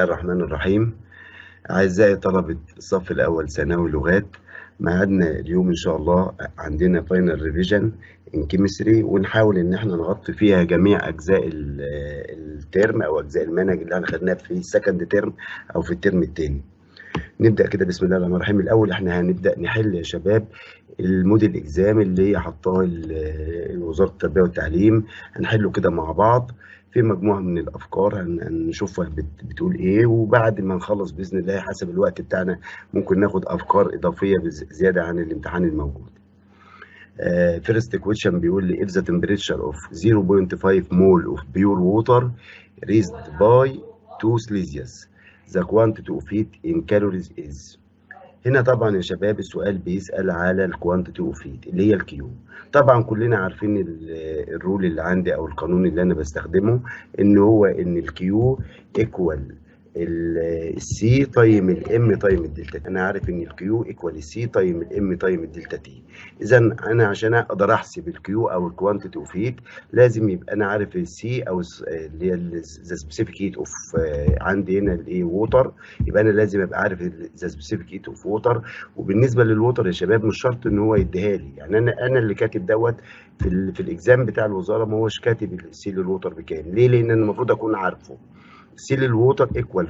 الرحمن الرحيم أعزائي طلبة الصف الأول ثانوي لغات ميعادنا اليوم إن شاء الله عندنا final revision in chemistry ونحاول إن إحنا نغطي فيها جميع أجزاء ال term أو أجزاء المنهج اللي إحنا خدناها في ال second term أو في ال term الثاني. نبدأ كده بسم الله الرحمن الرحيم الأول إحنا هنبدأ نحل يا شباب ال model exam اللي حطاه وزارة التربية والتعليم هنحله كده مع بعض. في مجموعة من الأفكار هنشوفها بتقول إيه وبعد ما نخلص بإذن الله حسب الوقت بتاعنا ممكن ناخد أفكار إضافية زيادة عن الامتحان الموجود. First question بيقول لي if the temperature of 0.5 mole of pure water raised by 2 Celsius the quantity of heat in calories is هنا طبعا يا شباب السؤال بيسأل على ال quantity of heat اللي هي ال Q. طبعا كلنا عارفين ال rule اللي عندي أو القانون اللي أنا بستخدمه إن هو إن الكيو ايكوال السي تايم الام تايم الدلتا أنا عارف إن الكيو ايكوال السي تايم الام تايم الدلتا تي اذا أنا عشان أقدر أحسب ال Q أو ال quantity of heat لازم يبقى أنا عارف ال C أو اللي هي the specific heat of عندي هنا الايه water يبقى أنا لازم أبقى عارف the specific heat of water وبالنسبة لل water يا شباب مش شرط إن هو يديها لي. يعني أنا أنا اللي كاتب دوت في ال في ال exam بتاع الوزارة ما هوش كاتب ال C لل water بكام. ليه؟ لأن أنا المفروض أكون عارفه. C لل water equal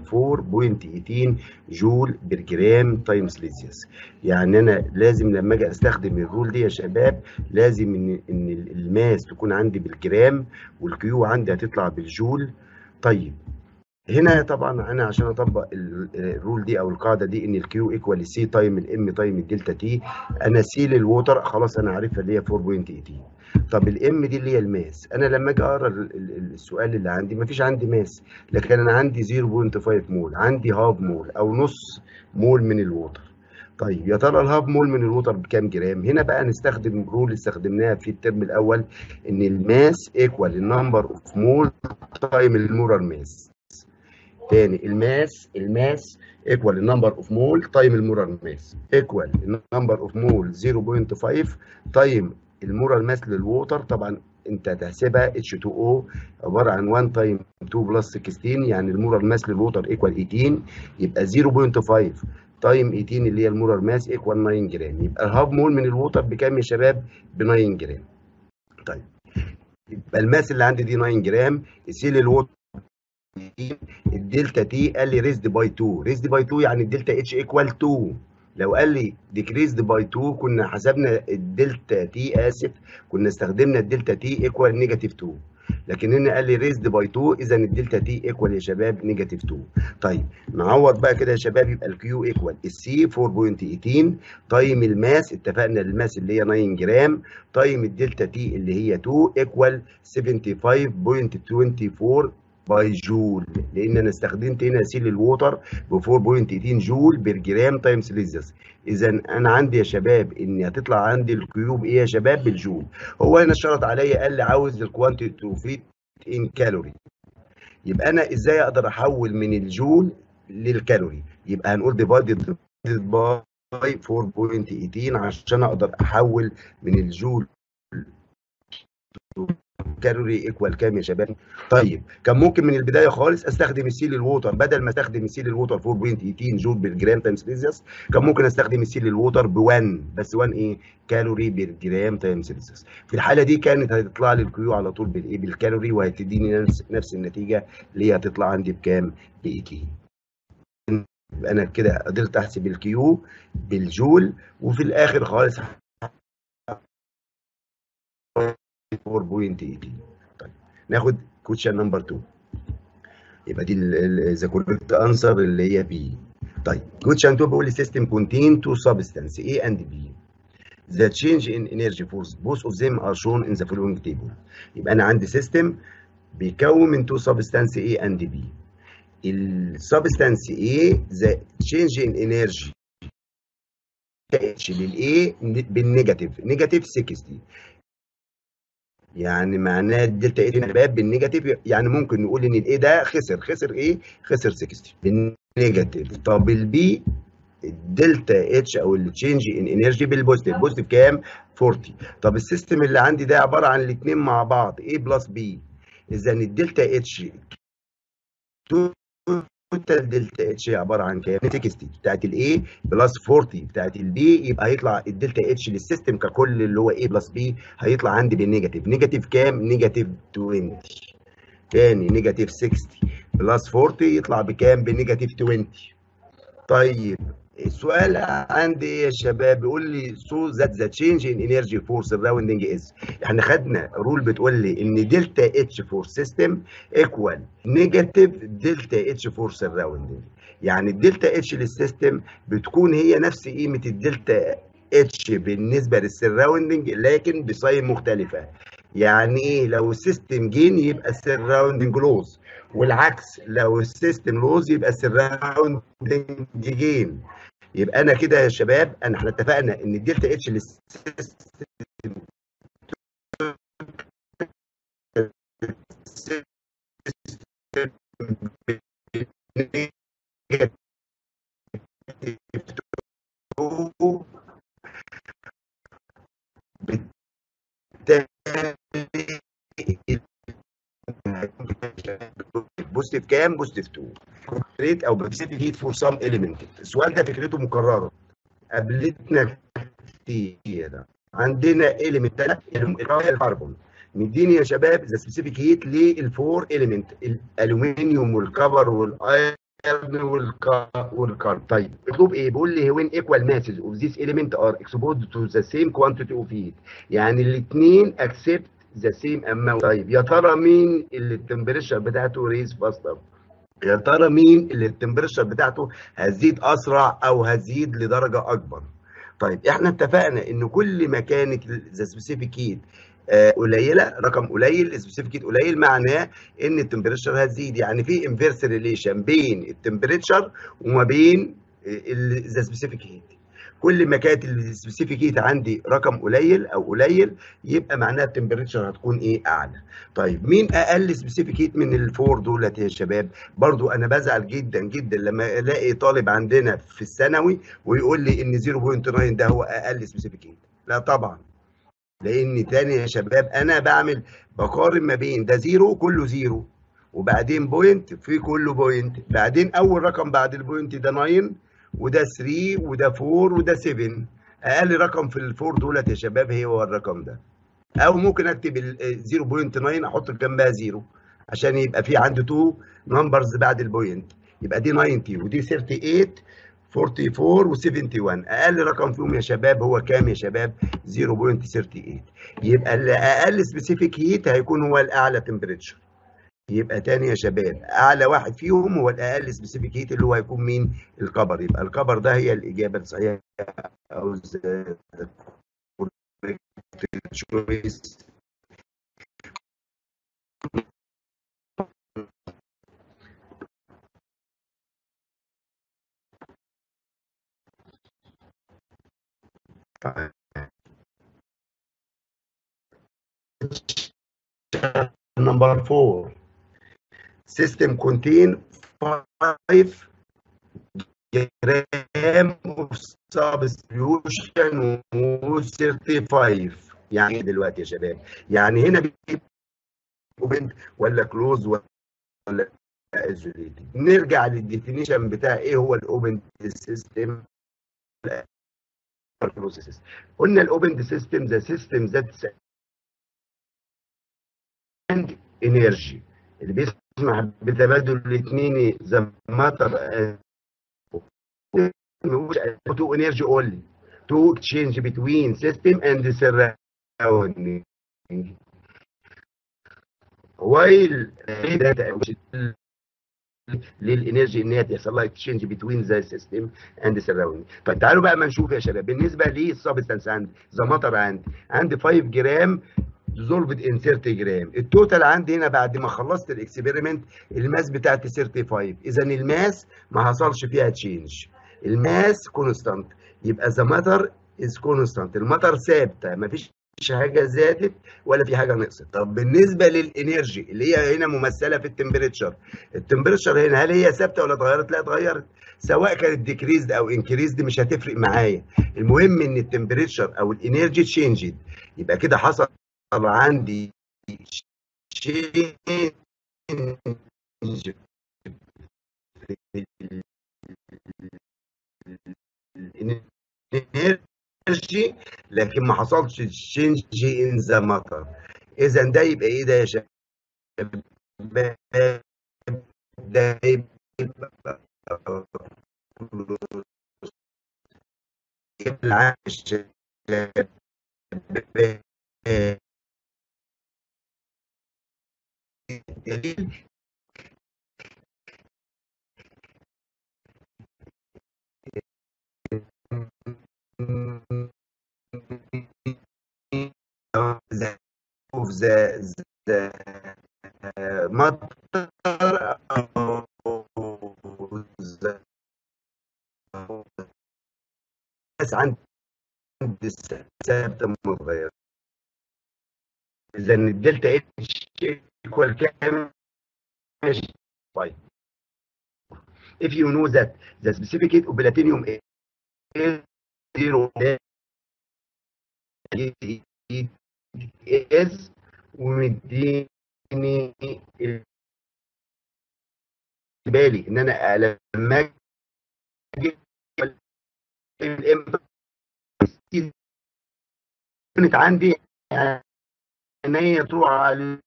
4.18 جول بالجرام times Celsius يعني أنا لازم لما أجي أستخدم ال rule دي يا شباب لازم ان إن ال mass تكون عندي بالجرام وال Q عندي هتطلع بالجول. طيب هنا طبعا أنا عشان أطبق ال rule دي أو القاعدة دي إن ال Q equal C times ال M times ال delta T أنا C لل water خلاص أنا عارفها اللي هي 4.18 طب ال M دي اللي هي ال mass. أنا لما أجي أقرأ السؤال اللي عندي مفيش عندي mass لكن أنا عندي 0.5 مول عندي half mole أو نص مول من ال water طيب يا ترى ال half mole من ال water بكام جرام؟ هنا بقى نستخدم rule استخدمناها في ال term الأول إن ال mass equal ال number of mole time ال molar mass. تاني. الماس الماس ايكوال النمبر اوف مول تايم المولر ماس ايكوال النمبر اوف مول 0.5 تايم المورال ماس للووتر طبعا أنت هتحسبها H2O عبارة عن 1 time 2 plus 16 يعني ال molar mass لل water equal 18 يبقى 0.5 time 18 اللي هي ال molar mass equal 9 جرام يبقى ال half mole من ال water بكام يا شباب؟ ب 9 جرام. طيب. يبقى ال mass اللي عندي دي 9 جرام C لل water ال delta T قال لي raised by 2 raised by 2 يعني ال delta H equal 2 لو قال لي decreased by 2 كنا حسبنا ال delta T آسف كنا استخدمنا ال delta T equal negative 2 لكن هنا قال لي raised by 2 إذا ال delta T equal يا شباب negative 2 طيب نعوض بقى كده يا شباب يبقى ال Q equal ال C 4.18 time ال mass اتفقنا ال mass اللي هي 9 جرام. time ال delta T اللي هي 2 equal 75.24 by joule لأن أنا استخدمت هنا C لل water ب 4.18 joule per gram time Celsius إذا أنا عندي يا شباب إن هتطلع عندي ال Q إيه يا شباب؟ بالجول. هو هنا اشترط عليا قال لي عاوز ال quantity of heat in calorie يبقى أنا إزاي أقدر أحول من الجول للكالوري يبقى هنقول divided by 4.18 عشان أقدر أحول من ال joule. calorie equal كام يا شباب؟ طيب كان ممكن من البداية خالص أستخدم السيل الووتر بدل ما أستخدم السيل الووتر 4.18 جول بالجرام تايم سيلسيوس كان ممكن أستخدم ال C لل water ب 1 بس 1 إيه؟ calorie بال gram time Celsius. في الحالة دي كانت هتطلع لي ال Q على طول بالإيه؟ بالكالوري وهتديني نفس نفس النتيجة اللي هي هتطلع عندي بكام؟ ب 18. يبقى أنا كده قدرت أحسب ال Q بال joule وفي الآخر خالص 4.18 طيب ناخد question number 2 يبقى دي the correct answer اللي هي B طيب question 2 بيقول لي system contain two substance A and B. The change in energy for both of them are shown in the following table. يبقى أنا عندي system بيتكون من two substance A and B. ال substance A the change in energy H لل A بال negative negative 60 يعني معناه الدلتا هنا باب بال negative يعني ممكن نقول إن ال A ده خسر خسر إيه؟ خسر 60 بالنيجاتيف. طب البي الدلتا اتش أو التشينج ان انرجي بالبوزيتيف بوزيتيف كام؟ 40 طب ال system اللي عندي ده عبارة عن الاثنين مع بعض A plus B. اذا ال delta H ال total delta H عبارة عن كام 60 بتاعت ال A plus 40 بتاعت ال B يبقى هيطلع ال delta H لل system ككل اللي هو A plus B هيطلع عندي بال negative. negative كام؟ negative 20 تاني negative 60 plus 40 يطلع بكام؟ ب negative 20 طيب. السؤال عندي يا شباب بيقول لي so that the change in energy for surrounding is إحنا خدنا rule بتقول لي إن delta H for system equal negative delta H for surrounding يعني ال delta H لل system بتكون هي نفس قيمة ال delta H بالنسبة لل surrounding لكن ب sign مختلفة. يعني إيه؟ لو ال system gain يبقى ال surrounding lose والعكس لو ال system lose يبقى ال surrounding gain. يبقى أنا كده يا شباب أنا إحنا اتفقنا إن ال delta H لل system positive كام؟ positive 2 ريت أو specific heat for some element السؤال ده فكرته مكررة. قابلتنا كتير. عندنا element ال carbon. مديني يا شباب ذا سبيسيفيك هيت للفور اليمنت الألومنيوم والكبر والأيرن والكارب طيب مطلوب إيه؟ بيقول لي when equal masses of these element are exposed to the same quantity of heat يعني الاثنين exposed the same amount طيب يا ترى مين اللي ال temperature بتاعته raise faster يا ترى مين اللي ال temperature بتاعته هتزيد أسرع أو هتزيد لدرجة أكبر؟ طيب إحنا اتفقنا إن كل ما كانت the specific heat قليلة رقم قليل specific heat قليل معناه إن ال temperature هتزيد. يعني في inverse relation بين ال temperature وما بين the specific heat كل ما كانت ال specific heat عندي رقم قليل أو قليل يبقى معناها ال temperature هتكون إيه؟ أعلى. طيب مين أقل specific heat من ال four دولت يا شباب؟ برضو أنا بزعل جدا جدا لما ألاقي طالب عندنا في الثانوي ويقول لي إن 0.9 ده هو أقل specific heat لا طبعا. لأن تاني يا شباب أنا بعمل بقارن ما بين ده zero كله zero وبعدين point في كله point بعدين أول رقم بعد ال point ده 9 وده 3 وده 4 وده 7 أقل رقم في ال four دولت يا شباب هو الرقم ده. أو ممكن أكتب ال 0.9 أحط جنبها 0 عشان يبقى في عندي 2 numbers بعد ال point يبقى دي 90 ودي 38 44 و71 أقل رقم فيهم يا شباب هو كام يا شباب؟ 0.38 يبقى الاقل specific heat هيكون هو الأعلى temperature يبقى تاني يا شباب. أعلى واحد فيهم هو الأقل specific heat اللي هو هيكون مين؟ ال copper يبقى ال copper ده هي الإجابة الصحيحة. أو number four. System contain five gram of substitution و 35 يعني دلوقتي يا شباب؟ يعني هنا بنت ولا كلوز ولا ايزوليتد نرجع للديفينيشن بتاع إيه هو الاوبن سيستم قلنا الاوبن سيستم ذا سيستم ذات انرجي اللي بيسمح بتبادل الاثنين the matter energy only to exchange between system and the surrounding. While لل energy ان هي تحصل لها exchange between the system and surrounding طيب تعالوا بقى ما نشوف يا شباب. بالنسبة لل substance عندي the matter عندي عندي 5 جرام dissolved in 30 جرام ال total عندي هنا بعد ما خلصت ال experiment ال mass بتاعتي 35 إذا ال mass ما حصلش فيها change ال mass constant يبقى the matter is constant ال matter ثابتة. ما فيش حاجة زادت ولا في حاجة نقصت. طب بالنسبة لل energy اللي هي هنا ممثلة في ال temperature. ال temperature هنا هل هي ثابتة ولا اتغيرت؟ لا اتغيرت. سواء كانت decreased أو increased مش هتفرق معايا. المهم إن ال temperature أو ال energy changed يبقى كده حصل عندي ال energy لكن ما حصلش change in the matter. اذا ده يبقى إيه ده يا شباب؟ ده يبقى العاش دليل the of the, the uh, the بس عند السبت متغير اذا الدلتا اتش كام ماشي. طيب. If you know that the specific heat of platinum is zero is ومديني بالي إن أنا لما أجي عندي هي تروح على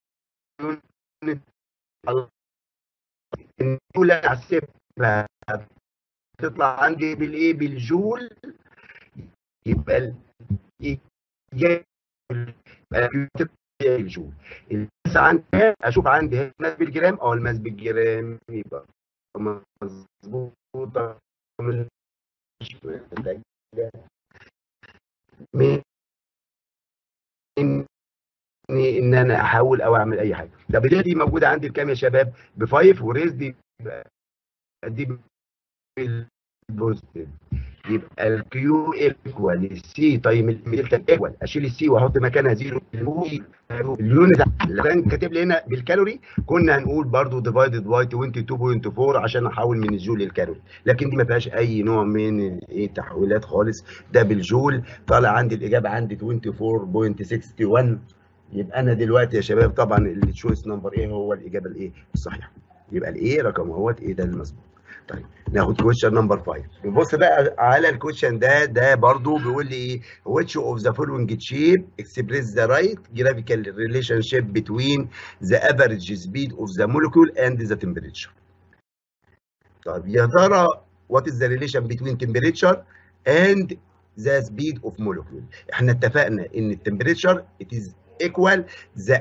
الجول تطلع عندي بالإيه؟ بالجول. يبقى الجول الماس عندي أشوف عندي الماس بالجرام أو الماس بالجرام. يبقى مظبوطة. من ان إن أنا أحاول أو أعمل أي حاجة. طب دي موجودة عندي بكام يا شباب؟ ب5 وريز دي دي بالبوزيتيف يبقى الكيو ايكوال السي طيب الدلتا ايكوال أشيل السي وأحط مكانها زيرو ال unit اللي كان كاتب لي هنا بالكالوري كنا هنقول برضو divided by 22.4 عشان أحول من الجول للكالوري. لكن دي ما فيهاش أي نوع من إيه تحويلات خالص. ده بالجول. طالع عندي الإجابة عندي 24.61 يبقى أنا دلوقتي يا شباب طبعا ال choice number إيه هو الإجابة الإيه؟ الصحيحة. يبقى الإيه رقم اهوت إيه؟ ده المظبوط طيب ناخد question number 5 نبص بقى على ال question ده ده برضو بيقول لي إيه؟ which of the following shape express the right graphical relationship between the average speed of the molecule and the temperature? طيب يا ترى what is the relation between temperature and the speed of molecule إحنا اتفقنا إن ال temperature it is equal the,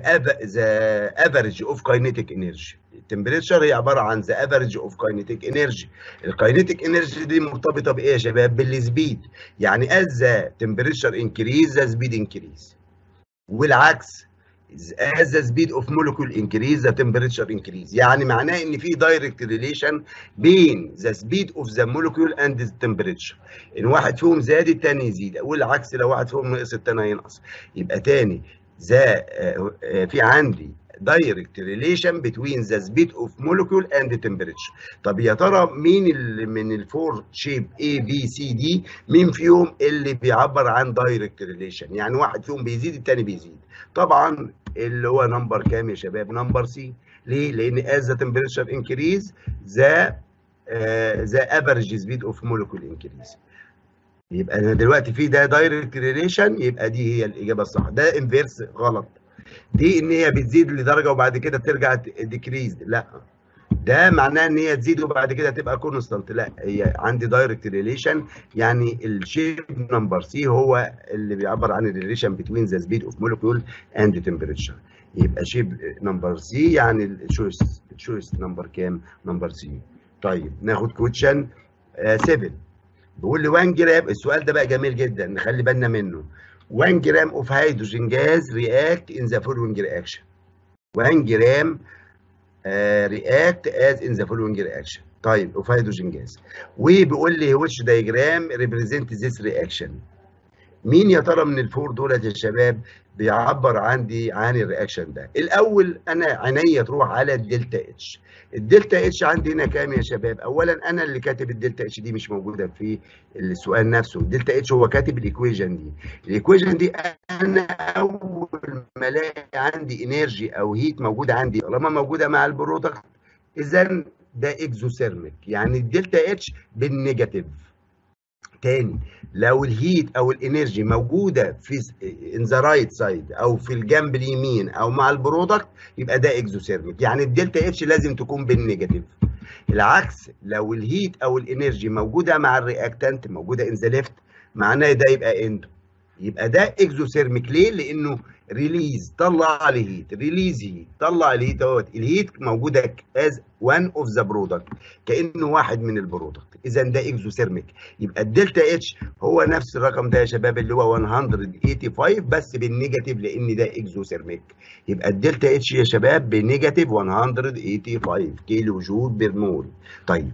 the average of kinetic energy ال temperature هي عباره عن the average of kinetic energy ال kinetic energy دي مرتبطه بايه يا شباب بال speed يعني as the temperature increase the speed increase والعكس as the speed of molecule increase the temperature increase يعني معناه ان في direct relation بين the speed of the molecule and the temperature ان واحد فيهم زاد الثاني يزيد والعكس لو واحد فيهم نقص الثاني هينقص يبقى تاني ذا في عندي relation between the speed of molecule and the temperature طب يا ترى مين اللي من الفور شيب A B C D مين فيهم اللي بيعبر عن direct relation يعني واحد فيهم بيزيد الثاني بيزيد طبعا اللي هو number كام يا شباب number C ليه لأن the temperature increase the uh, the average speed of molecule increase يبقى أنا دلوقتي في ده direct relation يبقى دي هي الإجابة الصح. ده inverse غلط. دي إن هي بتزيد لدرجة وبعد كده بترجع decrease لا. ده معناه إن هي تزيد وبعد كده تبقى constant لا هي عندي direct relation يعني ال shape number C هو اللي بيعبر عن ال relation between the speed of molecule and temperature يبقى shape number C يعني ال choice ال choice number كام؟ number C طيب ناخد question 7 بيقول لي 1 جرام السؤال ده بقى جميل جدا نخلي بالنا منه. 1 جرام of hydrogen gas react in the following reaction 1 جرام react is in the following reaction طيب of hydrogen gas. وبيقول لي which diagram represent this reaction مين يا ترى من ال four دولت يا شباب بيعبر عندي عن ال reaction ده؟ الأول أنا عينيا تروح على ال delta H ال delta H عندي هنا كام يا شباب؟ اولا أنا اللي كاتب ال delta H دي مش موجودة في السؤال نفسه. ال delta H هو كاتب ال equation دي. ال equation دي أنا أول ما ألاقي عندي energy أو heat موجوده عندي طالما موجودة مع ال product اذا ده exothermic يعني ال delta H بال negative. تاني لو ال heat أو ال energy موجودة في in the right side أو في الجنب اليمين أو مع ال product يبقى ده exothermic يعني ال delta H لازم تكون بال negative. العكس لو ال heat أو ال energy موجودة مع ال reactant موجودة in the left معناه ده يبقى endo. يبقى ده exothermic ليه؟ لأنه release طلع ال heat release heat طلع ال heat أهوت. ال heat موجودة as one of the product كأنه واحد من ال product. اذا ده exothermic يبقى ال delta H هو نفس الرقم ده يا شباب اللي هو 185 بس بال negative لأن ده exothermic يبقى ال delta H يا شباب ب negative 185 kilojoule per mole. طيب.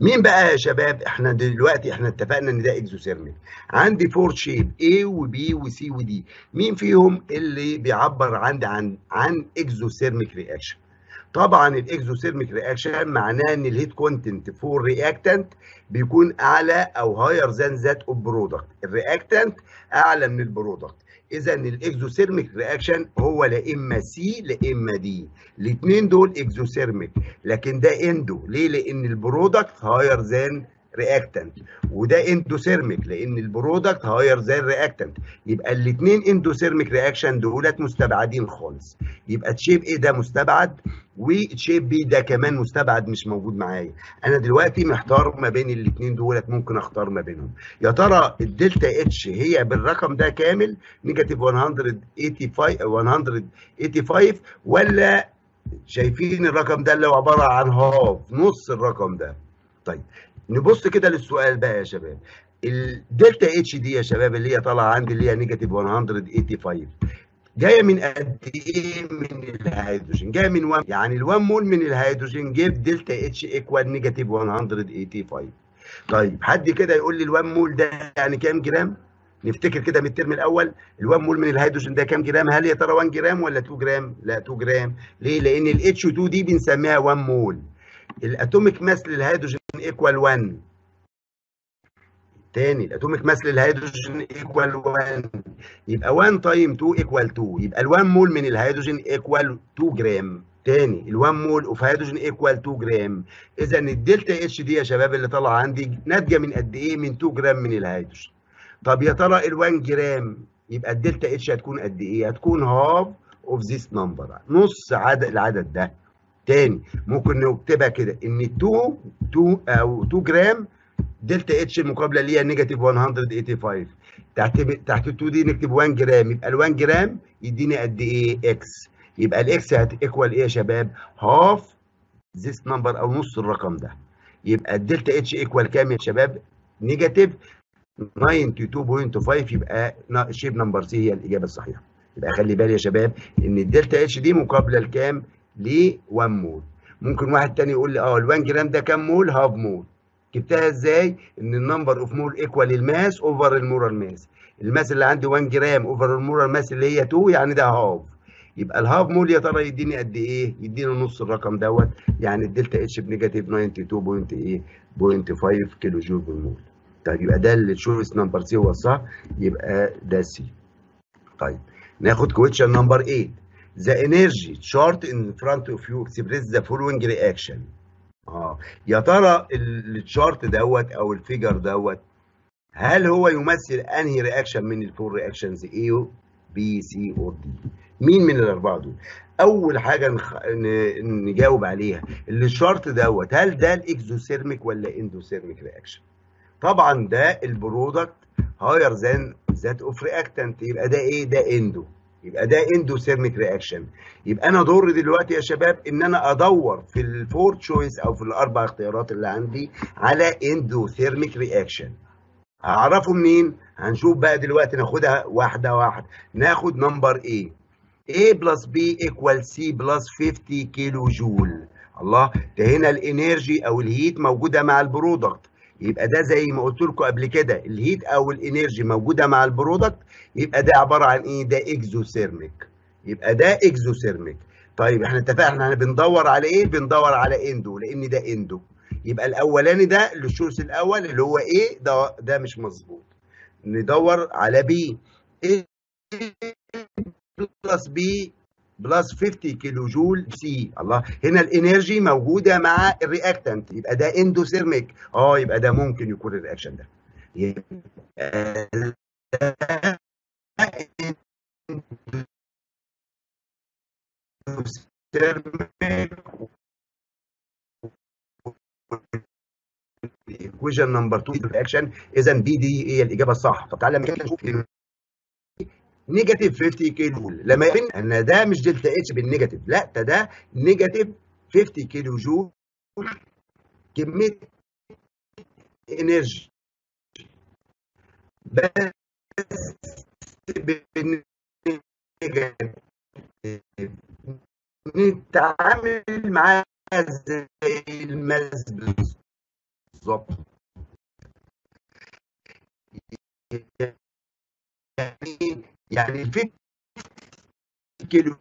مين بقى يا شباب؟ إحنا دلوقتي إحنا اتفقنا إن ده exothermic عندي four shape A وB وC وD مين فيهم اللي بيعبر عندي عن عن exothermic reaction طبعا ال exothermic reaction معناه إن ال heat content for reactant بيكون أعلى أو higher than that of product ال reactant أعلى من ال product إذا ال exothermic reaction هو لا إما C لا إما D. الاثنين دول exothermic لكن ده endo. ليه؟ لأن ال product higher than reactant وده endothermic لأن ال product higher than reactant يبقى الاثنين endothermic reaction دولت مستبعدين خالص. يبقى تشيب إيه ده مستبعد و choice B ده كمان مستبعد مش موجود معايا. أنا دلوقتي محتار ما بين الاثنين دولت ممكن أختار ما بينهم. يا ترى ال delta H هي بالرقم ده كامل negative 185 185 ولا شايفين الرقم ده اللي هو عبارة عن half نص الرقم ده؟ طيب نبص كده للسؤال بقى يا شباب. ال delta H دي يا شباب اللي هي طالعة عندي اللي هي negative 185 جاية من قد إيه من الهيدروجين؟ جاية من 1 يعني ال1 مول من الهيدروجين give delta H equal negative 185 طيب حد كده يقول لي ال1 مول ده يعني كام جرام؟ نفتكر كده من الترم الأول ال1 مول من الهيدروجين ده كام جرام؟ هل يا ترى 1 جرام ولا 2 جرام لا 2 جرام ليه؟ لأن ال H 2 دي بنسميها 1 مول. ال atomic mass للهيدروجين equal 1 تاني ال atomic mass للهيدروجين equal 1 يبقى 1 times 2 equal 2 يبقى ال1 مول من الهيدروجين equal 2 جرام تاني ال1 mole of hydrogen equal 2 جرام إذا ال delta H دي يا شباب اللي طالعة عندي ناتجة من قد إيه؟ من 2 جرام من الهيدروجين. طب يا ترى ال1 جرام يبقى ال delta H هتكون قد إيه؟ هتكون half of this number نص عدد العدد ده. تاني. ممكن نكتبها كده إن 2 2 أو 2 جرام delta H المقابلة ليها negative 185 تحت تحت 2 دي نكتب 1 جرام يبقى ال 1 جرام يديني قد إيه X يبقى ال X هت equal إيه يا شباب؟ half this number أو نص الرقم ده. يبقى ال delta H equal كام يا شباب؟ negative 92.5 يبقى choice number C هي الإجابة الصحيحة. يبقى خلي بالي يا شباب إن ال delta H دي مقابلة لكام؟ ل 1 مول ممكن واحد تاني يقول لي آه ال 1 جرام ده كام mole half mole جبتها إزاي؟ إن النمبر اوف مول ايكوال الماس over ال molar mass. الماس اللي عندي 1 جرام اوفر المورال ماس اللي هي 2 يعني ده half يبقى ال half mole يا ترى يديني قد إيه؟ يديني نص الرقم دوت يعني ال delta H ب negative 92.5 kilojoule بال mole طيب يبقى ده ال choice number C هو الصح يبقى ده C طيب ناخد question number 8 the energy chart in front of you express the following reaction. آه. يا ترى ال chart دوت أو ال figure دوت هل هو يمثل أنهي reaction من ال four reactions A B C or D مين من الأربعة دول؟ أول حاجة نخ... ن... نجاوب عليها ال chart دوت هل ده ال exothermic ولا endothermic reaction طبعا ده ال product higher than that of reactant يبقى ده إيه ده endo يبقى ده endothermic reaction يبقى أنا دوري دلوقتي يا شباب إن أنا أدور في ال four choice أو في الأربع اختيارات اللي عندي على endothermic reaction هعرفه منين؟ هنشوف بقى دلوقتي ناخدها واحدة واحدة. ناخد number A. A plus B equal C plus 50 كيلو جول الله ده هنا ال energy أو ال heat موجودة مع ال product. يبقى ده زي ما قلت لكم قبل كده ال heat أو ال energy موجودة مع ال product يبقى ده عبارة عن إيه؟ ده exothermic يبقى ده exothermic طيب إحنا اتفقنا إحنا بندور على إيه؟ بندور على endo لأن ده endo. يبقى الأولاني ده الشورس الأول اللي هو إيه؟ ده ده مش مظبوط. ندور على B. A plus B plus 50 kilojoule C. الله. هنا ال energy موجودة مع ال reactant يبقى ده endothermic آه يبقى ده ممكن يكون ال reaction ده. يبقى equation number 2 reaction اذا B دي هي الإجابة الصح. طب تعالى نشوف negative 50 كيلو جول لما يبين إن ده مش delta H بال negative لا ده ده negative 50 كيلو جول كمية energy. بس نتعامل معاه زي ال math بالظبط. يعني يعني في kilo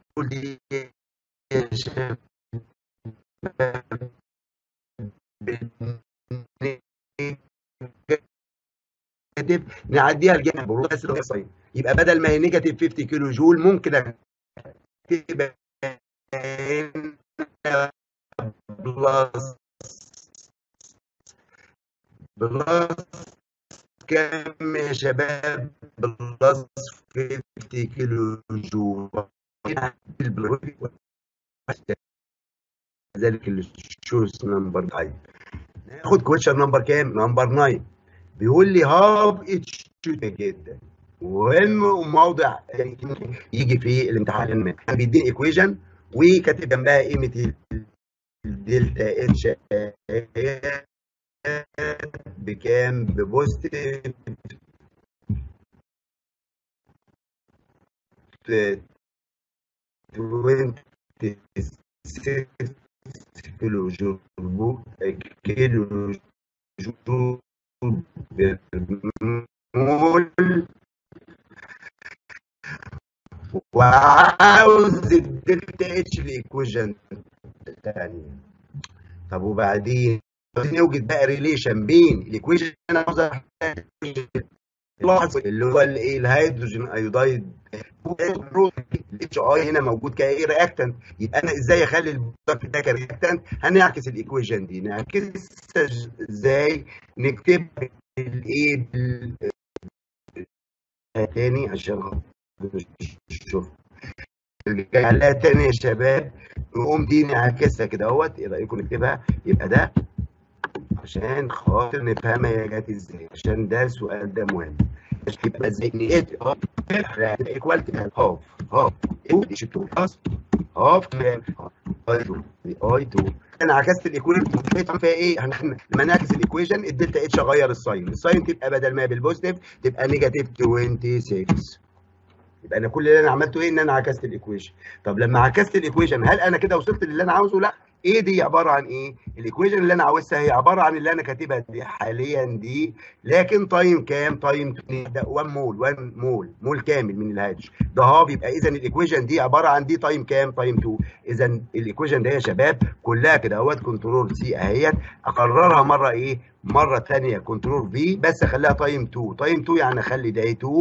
negative نعديها الجانب بس يبقى بدل ما هي negative 50 كيلو جول ممكن أكتبها plus plus كم يا شباب؟ plus 50 كيلو جول ذلك ال choose number 5 ناخد question number كام؟ number 9 بيقول لي هاف اتش جدا مهم وموضع يجي في الامتحان؟ كان بيديني equation وكاتب جنبها قيمة ال delta H بكام ب positive 26 كيلو جول كيلو جول بالمول وعاوز ال delta H ال equation الثانية طب وبعدين نوجد بقى relation بين ال equation اللي هو الايه ال hydrogen iodide ال HI هنا موجود كايه reactant يبقى أنا إزاي أخلي ال product ده ك reactant هنعكس ال equation دي. نعكسها إزاي نكتب الايه تاني عشان شوف عليها تاني يا شباب نقوم دي نعكسها كده أهوت. إيه رأيكم نكتبها؟ يبقى ده عشان خاطر نفهمها هي جت إزاي. عشان ده السؤال ده مهم. يبقى إزاي نقيت half equality half half H 2 plus half كام I 2 I 2 أنا عكست ال equation فيها إيه؟ لما نعكس ال equation ال delta H اغير ال sign ال sign تبقى بدل ما بال positive تبقى negative 26 يبقى أنا كل اللي أنا عملته إيه؟ إن أنا عكست ال equation طب لما عكست ال equation هل أنا كده وصلت للي أنا عاوزه؟ لا. إيه دي عبارة عن إيه؟ ال equation اللي أنا عاوزها هي عبارة عن اللي أنا كاتبها دي حاليا دي لكن time كام؟ time ده 1 مول 1 مول مول كامل من الهيدروجين ده half يبقى اذا ال equation دي عبارة عن دي time كام؟ time 2 اذا ال equation ده يا شباب كلها كده أهوت control C أهيت اكررها مرة إيه؟ مرة ثانية control V بس اخليها time 2 time 2 يعني اخلي ده 2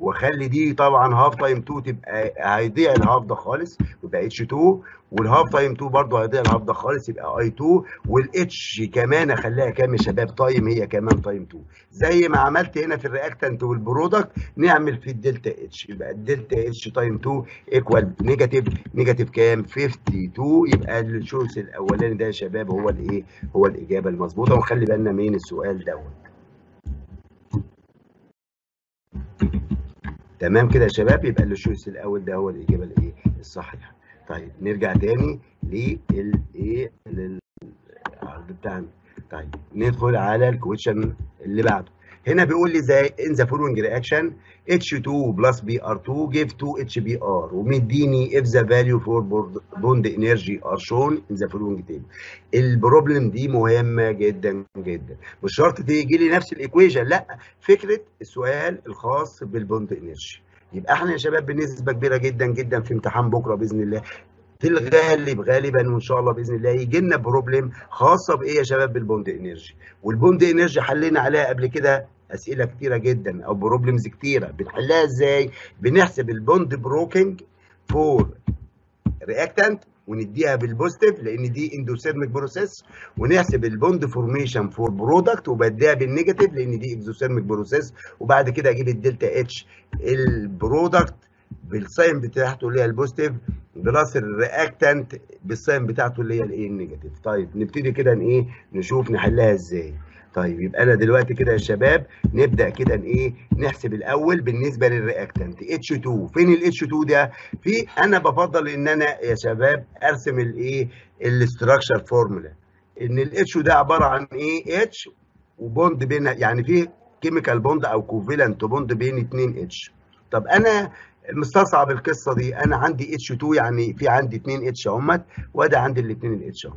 واخلي دي طبعا half time 2 تبقى هيضيع ال half ده خالص يبقى H 2 وال half time 2 برضه هيضيع ال half ده خالص يبقى I 2 وال H كمان أخليها كام يا شباب؟ time هي كمان time 2 زي ما عملت هنا في ال reactant وال product نعمل في ال delta H يبقى ال delta H time 2 equal negative negative كام؟ 52 يبقى ال choose الأولاني ده يا شباب هو الإيه؟ هو الإجابة المظبوطة. ونخلي بالنا من السؤال دوت؟ تمام كده يا شباب؟ يبقى ال choose الأول ده هو الإجابة الإيه؟ الصحيحة. طيب نرجع تاني للايه للعرض بتاعنا طيب ندخل على ال question اللي بعده. هنا بيقول لي زي in the following reaction H2 plus Br2 give 2 HBr ومديني if the value for bond energy are shown in the following table. ال problem دي مهمة جدا جدا. مش شرط تيجي لي نفس ال equation لأ فكرة السؤال الخاص بال bond energy يبقى إحنا يا شباب بنسبة كبيرة جدا جدا في امتحان بكرة بإذن الله. في الغالب غالبا وإن شاء الله بإذن الله يجي لنا problem خاصة بإيه يا شباب؟ بال bond energy. وال bond energy حلينا عليها قبل كده أسئلة كتيرة جدا أو problems كتيرة. بنحلها إزاي؟ بنحسب ال bond breaking for reactant ونديها بال positive لأن دي endothermic process ونحسب ال bond formation for product وبديها بال negative لأن دي exothermic process وبعد كده أجيب ال delta H ال product بال sign بتاعته اللي هي ال positive plus ال reactant بال sign بتاعته اللي هي الايه ال negative طيب نبتدي كده إيه نشوف نحلها إزاي. طيب يبقى أنا دلوقتي كده يا شباب نبدأ كده إيه نحسب الأول بالنسبة لل reactant H 2 فين ال H 2 ده؟ في أنا بفضل إن أنا يا شباب أرسم الايه ال structure formula إن ال H ده عبارة عن إيه؟ H و bond بين يعني في chemical bond أو covalent bond بين 2 H طب أنا مستصعب القصة دي. أنا عندي H 2 يعني في عندي 2 H اهمت وده عندي الاثنين ال H اهو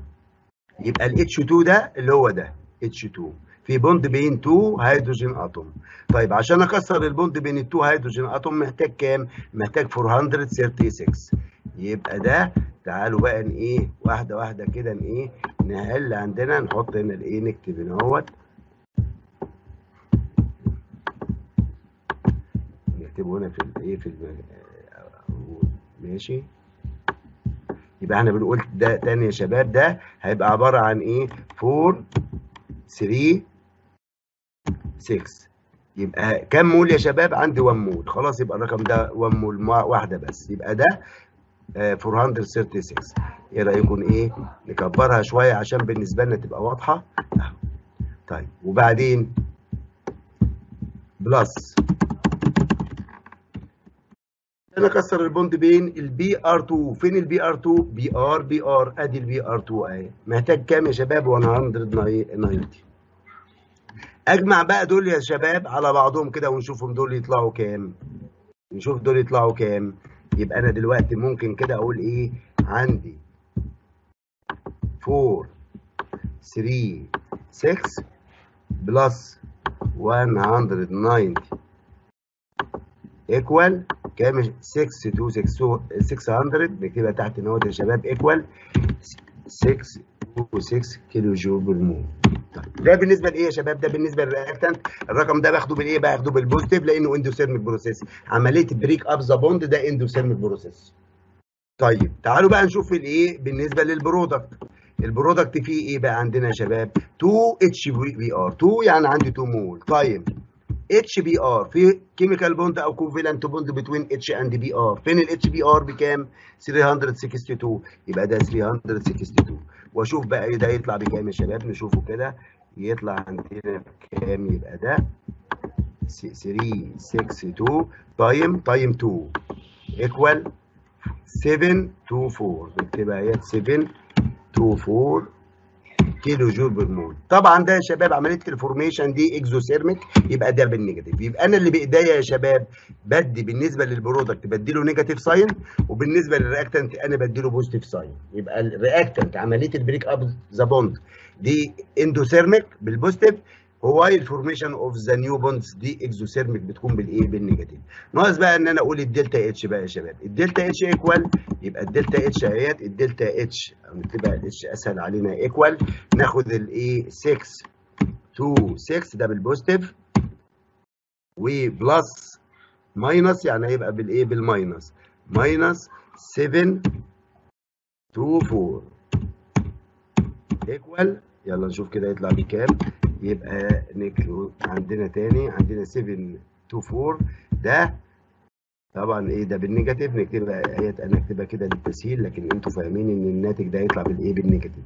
يبقى ال H 2 ده اللي هو ده H 2 في bond بين 2 hydrogen atom. طيب عشان أكسر ال bond بين ال 2 hydrogen atom محتاج كام؟ محتاج 436 يبقى ده تعالوا بقى إيه واحدة واحدة كده إيه نحل عندنا نحط هنا الايه نكتب هنا أهوت. نكتبه هنا في الايه في ماشي. يبقى إحنا بنقول ده تاني يا شباب ده هيبقى عبارة عن إيه؟ 4 3 6 يبقى كم مول يا شباب؟ عندي 1 مول. خلاص يبقى الرقم ده 1 مول واحدة بس. يبقى ده 436 إيه رأيكم؟ إيه؟ نكبرها شوية عشان بالنسبة لنا تبقى واضحة. طيب وبعدين؟ plus أنا اكسر ال bond بين ال Br 2 فين ال Br 2 Br Br أدي ال Br 2 أهي. محتاج كام يا شباب؟ 190 أجمع بقى دول يا شباب على بعضهم كده ونشوفهم دول يطلعوا كام. نشوف دول يطلعوا كام. يبقى أنا دلوقتي ممكن كده أقول إيه؟ عندي 4 3 6 plus 190 equal كام 6 2 6 600 بكتبها تحت note يا شباب equal 6 6 كيلو جول بالمول طيب ده بالنسبة لإيه يا شباب؟ ده بالنسبة لل reactant الرقم ده باخده بالإيه؟ باخده بال positive لإنه endothermic process عملية break up the bond ده endothermic process طيب تعالوا بقى نشوف الإيه؟ بالنسبة لل product. ال product فيه إيه بقى عندنا يا شباب؟ 2 HBr 2 يعني عندي 2 مول طيب HBr في chemical bond أو covalent bond between H and Br فين ال HBr بكام 362 يبقى ده 362 وأشوف بقى ده يطلع بكام يا شباب؟ نشوفه كده. يطلع عندنا بكام؟ يبقى ده 362 times times 2 equal 724 نكتبها اهي 724 كيلو جول بالمول. طبعا ده يا شباب عملية ال formation دي exothermic يبقى ده بال negative يبقى أنا اللي بإيديا يا شباب بدي بالنسبة لل product بدي له negative sign وبالنسبة لل reactant أنا بدي له positive sign يبقى ال reactant عملية ال break up the bond دي endothermic بال positive هو ال formation of the new bonds دي exothermic بتكون بالايه بال negative ناقص بقى إن أنا أقول ال delta H بقى يا شباب. ال delta H equal يبقى ال delta H أهيت ال delta H نكتبها ال H أسهل علينا equal ناخد الايه 6 2 6 ده بال positive و plus minus يعني هيبقى بالايه بال minus minus 7 2 4 equal يلا نشوف كده يطلع بكام. يبقى نكتب عندنا تاني عندنا 7 2 4 ده طبعا إيه ده بال negative. نكتبها هي أنا اكتبها كده للتسهيل لكن أنتوا فاهمين إن الناتج ده هيطلع بالايه بال negative.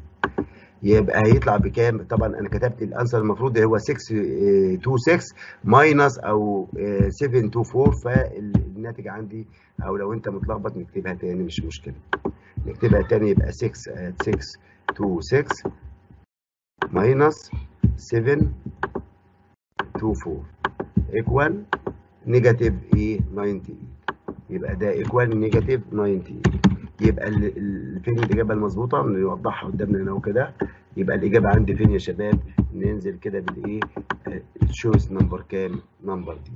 يبقى هيطلع بكام؟ طبعا أنا كتبت ال answer المفروض هو 6 2 6 minus أو 7 2 4 فالناتج عندي أو لو أنت متلخبط نكتبها تاني مش مشكلة. نكتبها تاني يبقى 6 6 2 6 minus 7 2 4 equal negative إيه 98 يبقى ده equal negative 98 يبقى فين الإجابة المظبوطة؟ نوضحها قدامنا هنا وكده. يبقى الإجابة عندي فين يا شباب؟ ننزل كده بالإيه؟ choose number كام؟ number D.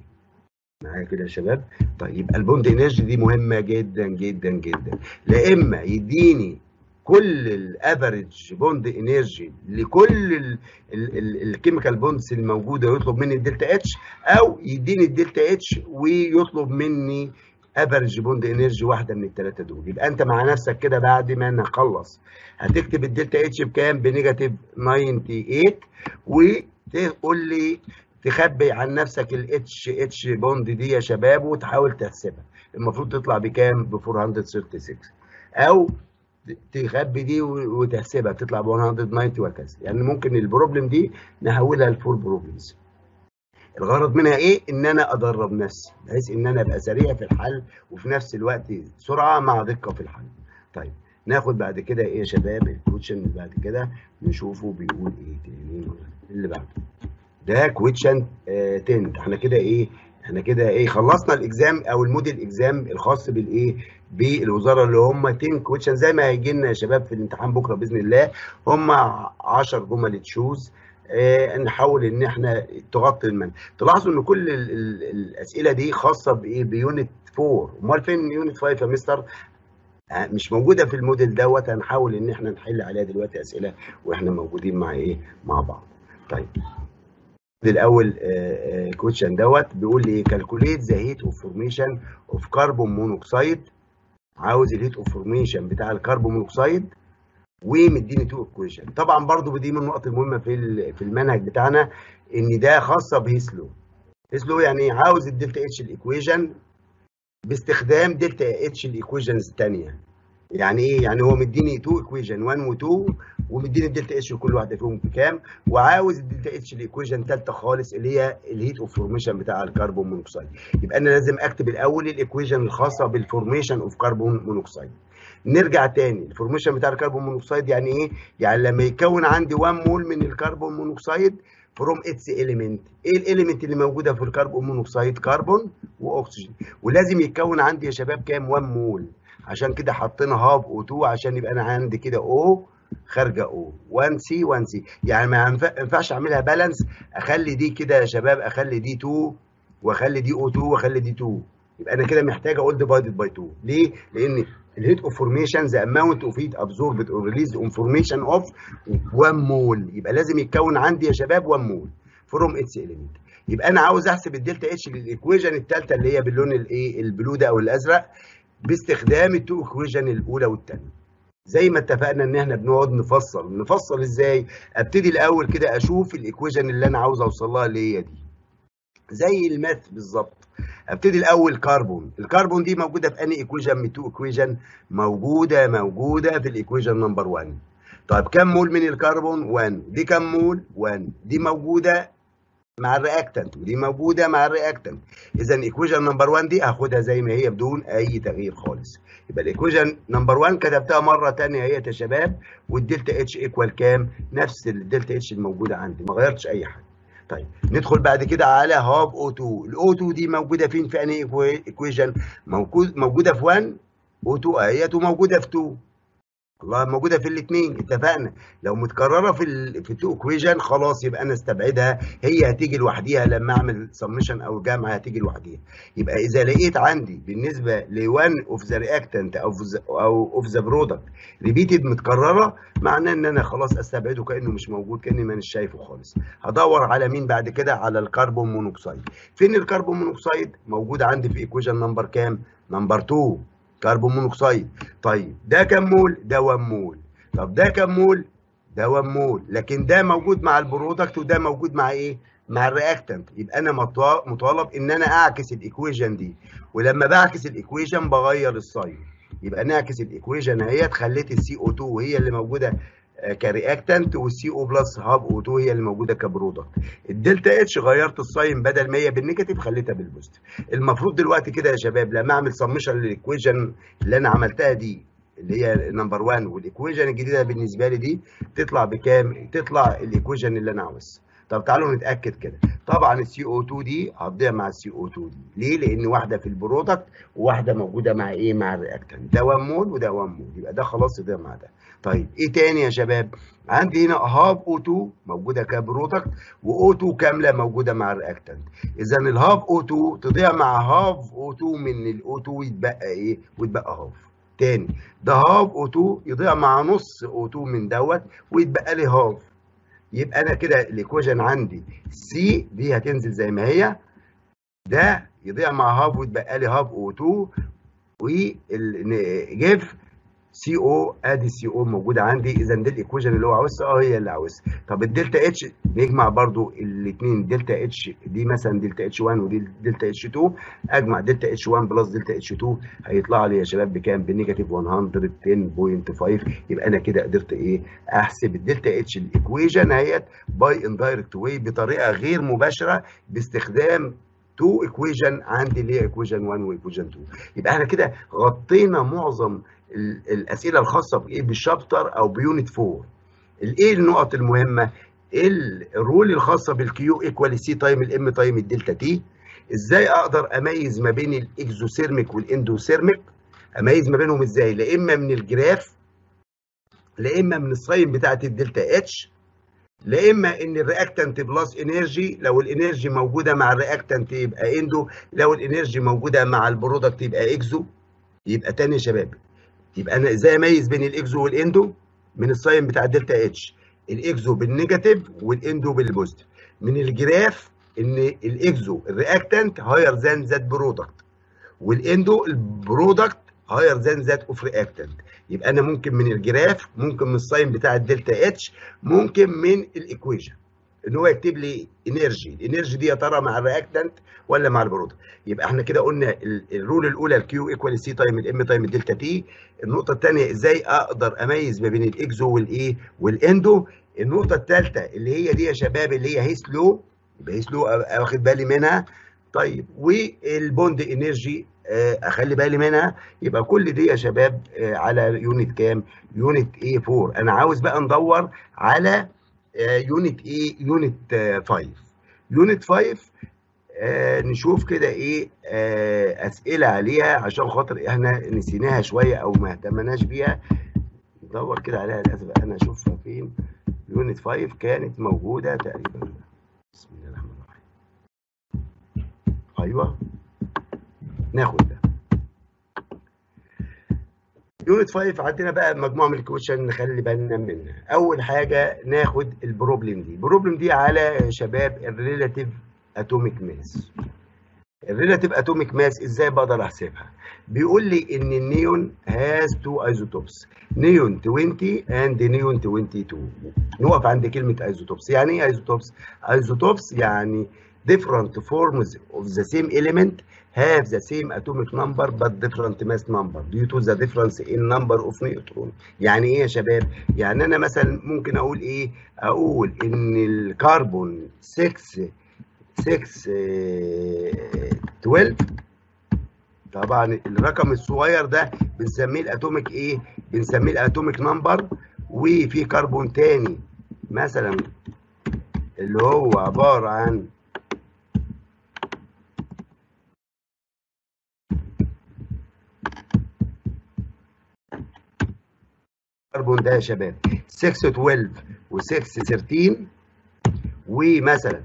معايا كده يا شباب؟ طيب يبقى ال bond energy دي مهمة جدا جدا جدا. لا إما يديني كل ال average bond energy لكل ال chemical bonds الموجودة ويطلب مني ال delta H أو يديني ال delta H ويطلب مني average bond energy واحدة من الثلاثه دول. يبقى أنت مع نفسك كده بعد ما نخلص. هتكتب ال delta H بكام؟ ب negative 98 وتقول لي تخبي عن نفسك ال H H bond دي يا شباب وتحاول تحسبها. المفروض تطلع بكام؟ ب 436 أو تخبي دي وتحسبها تطلع ب 190 وهكذا. يعني ممكن ال problem دي نحولها ل four problems الغرض منها إيه؟ إن أنا أدرب نفسي بحيث إن أنا أبقى سريع في الحل وفي نفس الوقت سرعة مع دقة في الحل. طيب ناخد بعد كده إيه يا شباب؟ ال question بعد كده نشوفه بيقول إيه تاني؟ اللي بعده. ده question 10 إحنا كده إيه؟ إحنا كده إيه خلصنا ال exam أو ال model exam الخاص بالإيه بالوزارة اللي هم 10 question زي ما هيجي لنا يا شباب في الامتحان بكرة بإذن الله هم 10 جمل choose. آه نحاول إن إحنا تغطي المنهج. تلاحظوا إن كل ال ال الأسئلة دي خاصة بإيه ب unit 4 أمال فين unit 5 يا مستر؟ مش موجودة في الموديل دوت. هنحاول إن إحنا نحل عليها دلوقتي أسئلة وإحنا موجودين مع إيه مع بعض. طيب. الأول question دوت. بيقول لي calculate the heat of formation of carbon monoxide عاوز ال heat of formation بتاع ال carbon monoxide ومديني two equation طبعا برضو دي من النقط المهمة في في المنهج بتاعنا إن ده خاصة ب Hess's law Hess's law يعني عاوز ال delta H ال equation باستخدام delta H ال equations الثانية يعني إيه؟ يعني هو مديني 2 equation 1 و2 ومديني ال delta H كل واحدة فيهم بكام وعاوز ال delta H ال equation ثالثه خالص اللي هي ال heat of formation بتاع ال carbon monoxide يبقى أنا لازم أكتب الأول ال equation الخاصة بال formation of carbon monoxide نرجع تاني ال formation بتاع ال carbon monoxide يعني إيه؟ يعني لما يكون عندي 1 مول من ال carbon monoxide from its element إيه ال element اللي موجودة في ال carbon monoxide كربون واكسجين ولازم يتكون عندي يا شباب كام؟ 1 مول عشان كده حطينا half O 2 عشان يبقى أنا عندي كده أو خارجه أو 1 سي 1 سي يعني ما ينفعش أعملها balance أخلي دي كده يا شباب أخلي دي 2 وأخلي دي أو 2 وأخلي دي 2 يبقى أنا كده محتاج أقول divided by 2 ليه؟ لأن ال heat of formation the amount of heat absorbed or released on formation of 1 مول يبقى لازم يتكون عندي يا شباب 1 مول from its element يبقى أنا عاوز أحسب ال delta H لل equation الثالثه اللي هي باللون الايه ال blue ده أو الأزرق باستخدام ال two equation الأولى والثانيه زي ما اتفقنا ان إحنا بنقعد نفصل. نفصل إزاي؟ ابتدي الأول كده أشوف ال equation اللي أنا عاوز اوصل لها اللي هي دي. زي ال math بالظبط. ابتدي الأول كربون الكربون دي موجودة في انهي equation من two equation موجودة موجودة في ال equation number 1 طيب كم مول من الكربون 1 دي كم مول؟ 1 دي موجودة مع ال reactant ودي موجودة مع ال reactant اذا ال equation number 1 دي هاخدها زي ما هي بدون أي تغيير خالص. يبقى ال equation number 1 كتبتها مرة ثانية اهي يا شباب وال delta H equal كام؟ نفس ال delta H الموجوده عندي ما غيرتش أي حاجة. طيب ندخل بعد كده على half O 2 ال O 2 دي موجودة فين في أنهي equation موجود موجودة في 1 O 2 أهيت وموجودة في 2 الله موجودة في الاثنين اتفقنا. لو متكررة في ال في ال two equation خلاص يبقى أنا استبعدها. هي هتيجي لوحديها لما أعمل سمشن أو جمع هتيجي لوحديها. يبقى إذا لقيت عندي بالنسبة ل 1 of the reactant أو أو of the product repeated متكررة معناه إن أنا خلاص أستبعده كأنه مش موجود كأني مانيش شايفه خالص. هدور على مين بعد كده؟ على ال carbon monoxide فين ال carbon monoxide موجود عندي في equation number كام؟ number 2 carbon monoxide طيب ده كام مول ده 1 مول. طب ده كام مول ده 1 مول. لكن ده موجود مع ال product وده موجود مع إيه؟ مع ال reactant. يبقى أنا مطالب إن أنا أعكس ال equation دي. ولما بعكس ال equation بغير ال sign يبقى نعكس ال equation اهيت خليت ال CO 2 هي اللي موجودة ك reactant وال CO plus half O 2 هي اللي موجودة ك product. ال delta H غيرت ال sign بدل ما هي بال negative خليتها بال positive. المفروض دلوقتي كده يا شباب لما أعمل سمشن للايكويشن اللي أنا عملتها دي اللي هي number 1 وال equation الجديدة بالنسبة لي دي تطلع بكام؟ تطلع ال equation اللي أنا عاوزها. طب تعالوا نتأكد كده. طبعا السي أو 2 دي هتضيع مع السي أو 2 دي. ليه؟ لأن واحدة في ال product وواحدة موجودة مع إيه مع ال reactant. ده 1 مول وده 1 مول يبقى ده خلاص يضيع مع ده. طيب إيه تاني يا شباب؟ عندي هنا half O 2 موجودة ك product و O 2 كاملة موجودة مع ال reactant اذا ال half O 2 تضيع مع half O 2 من ال O 2 ويتبقى إيه؟ ويتبقى هاف تاني ده هاف أو 2 يضيع مع نص O 2 من دوت ويتبقى لي half يبقى أنا كده ال equation عندي C دي هتنزل زي ما هي. ده يضيع مع هاف ويتبقى لي هاف أو 2 وجيف سي أو ادي سي أو موجودة عندي. إذا دي ال equation اللي هو عاوزها آه هي اللي عاوزها. طب ال delta H نجمع برضو الاثنين delta H دي مثلا delta H 1 ودي delta H 2 أجمع delta H 1 plus delta H 2 هيطلع لي يا شباب بكام؟ ب negative 110.5 يبقى أنا كده قدرت إيه؟ أحسب ال delta H ال equation أهيت by indirect way بطريقة غير مباشرة باستخدام two equation عندي اللي هي equation 1 و equation 2 يبقى إحنا كده غطينا معظم الأسئلة الخاصة بإيه؟ بال chapter أو ب unit 4 الإيه النقط المهمة؟ الرول الخاصة بالكيو ايكوال سي تايم الام تايم الدلتا تي؟ إزاي أقدر أميز ما بين ال exothermic وال endothermic أميز ما بينهم إزاي؟ لا إما من ال graph لا إما من ال sign بتاعة ال delta H لا إما إن ال reactant plus energy لو ال energy موجودة مع ال reactant يبقى endo لو ال energy موجودة مع ال product يبقى exo. يبقى تاني يا شباب. يبقى أنا إزاي أميز بين الاكزو والإندو؟ من الساين بتاع الدلتا اتش الاكزو بالنيجاتيف والإندو بالبوزيتيف. من ال graph إن ال exo ال reactant higher than that product وال endo ال product higher than that of reactant يبقى أنا ممكن من الجراف ممكن من الساين بتاع الدلتا اتش ممكن من الايكويشن إن هو يكتب لي energy. ال energy دي يا ترى مع ال reactant ولا مع ال product يبقى إحنا كده قلنا الرول الأولى الكيو ايكوال سي تايم الام تايم الدلتا تي النقطة الثانية إزاي أقدر أميز ما بين ال exo والايه وال endo النقطة الثالثه اللي هي دي يا شباب اللي هي Hess law يبقى Hess law واخد بالي منها. طيب وال bond energy أخلي بالي منها. يبقى كل دي يا شباب على unit كام؟ unit إيه 4 أنا عاوز بقى ندور على unit إيه unit 5 unit 5 آه نشوف كده إيه آه أسئلة عليها عشان خاطر إحنا نسيناها شوية أو ما اهتمناش بيها. ندور كده عليها للأسف أنا أشوفها فين. unit 5 كانت موجودة تقريبا. بسم الله الرحمن الرحيم. أيوه. ناخد ده. unit 5 عندنا بقى مجموعة من ال question نخلي بالنا منها. أول حاجة ناخد ال problem دي ال problem دي على شباب ال relative atomic mass ال relative atomic mass إزاي بقدر أحسبها؟ بيقول لي إن ال neon has two isotopes neon 20 and neon 22 نقف عند كلمة isotopes يعني إيه isotopes isotopes يعني different forms of the same element have the same atomic number but different mass number due to the difference in number of neutron يعني إيه يا شباب؟ يعني أنا مثلا ممكن أقول إيه؟ أقول إن الكربون 6 6 12 طبعا الرقم الصغير ده بنسميه ال atomic إيه؟ بنسميه ال atomic number. وفي كربون تاني مثلا اللي هو عبارة عن الكربون ده يا شباب. 6 12 و6 13 ومثلا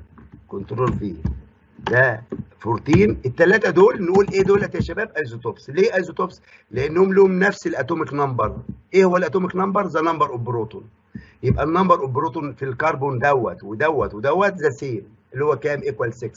كنترول في ده 14 الثلاثه دول نقول إيه دولت يا شباب؟ isotopes ليه isotopes لأنهم لهم نفس ال atomic number. إيه هو ال atomic number؟ the number of proton يبقى ال number of proton في الكربون دوت ودوت ودوت the same اللي هو كام؟ equal 6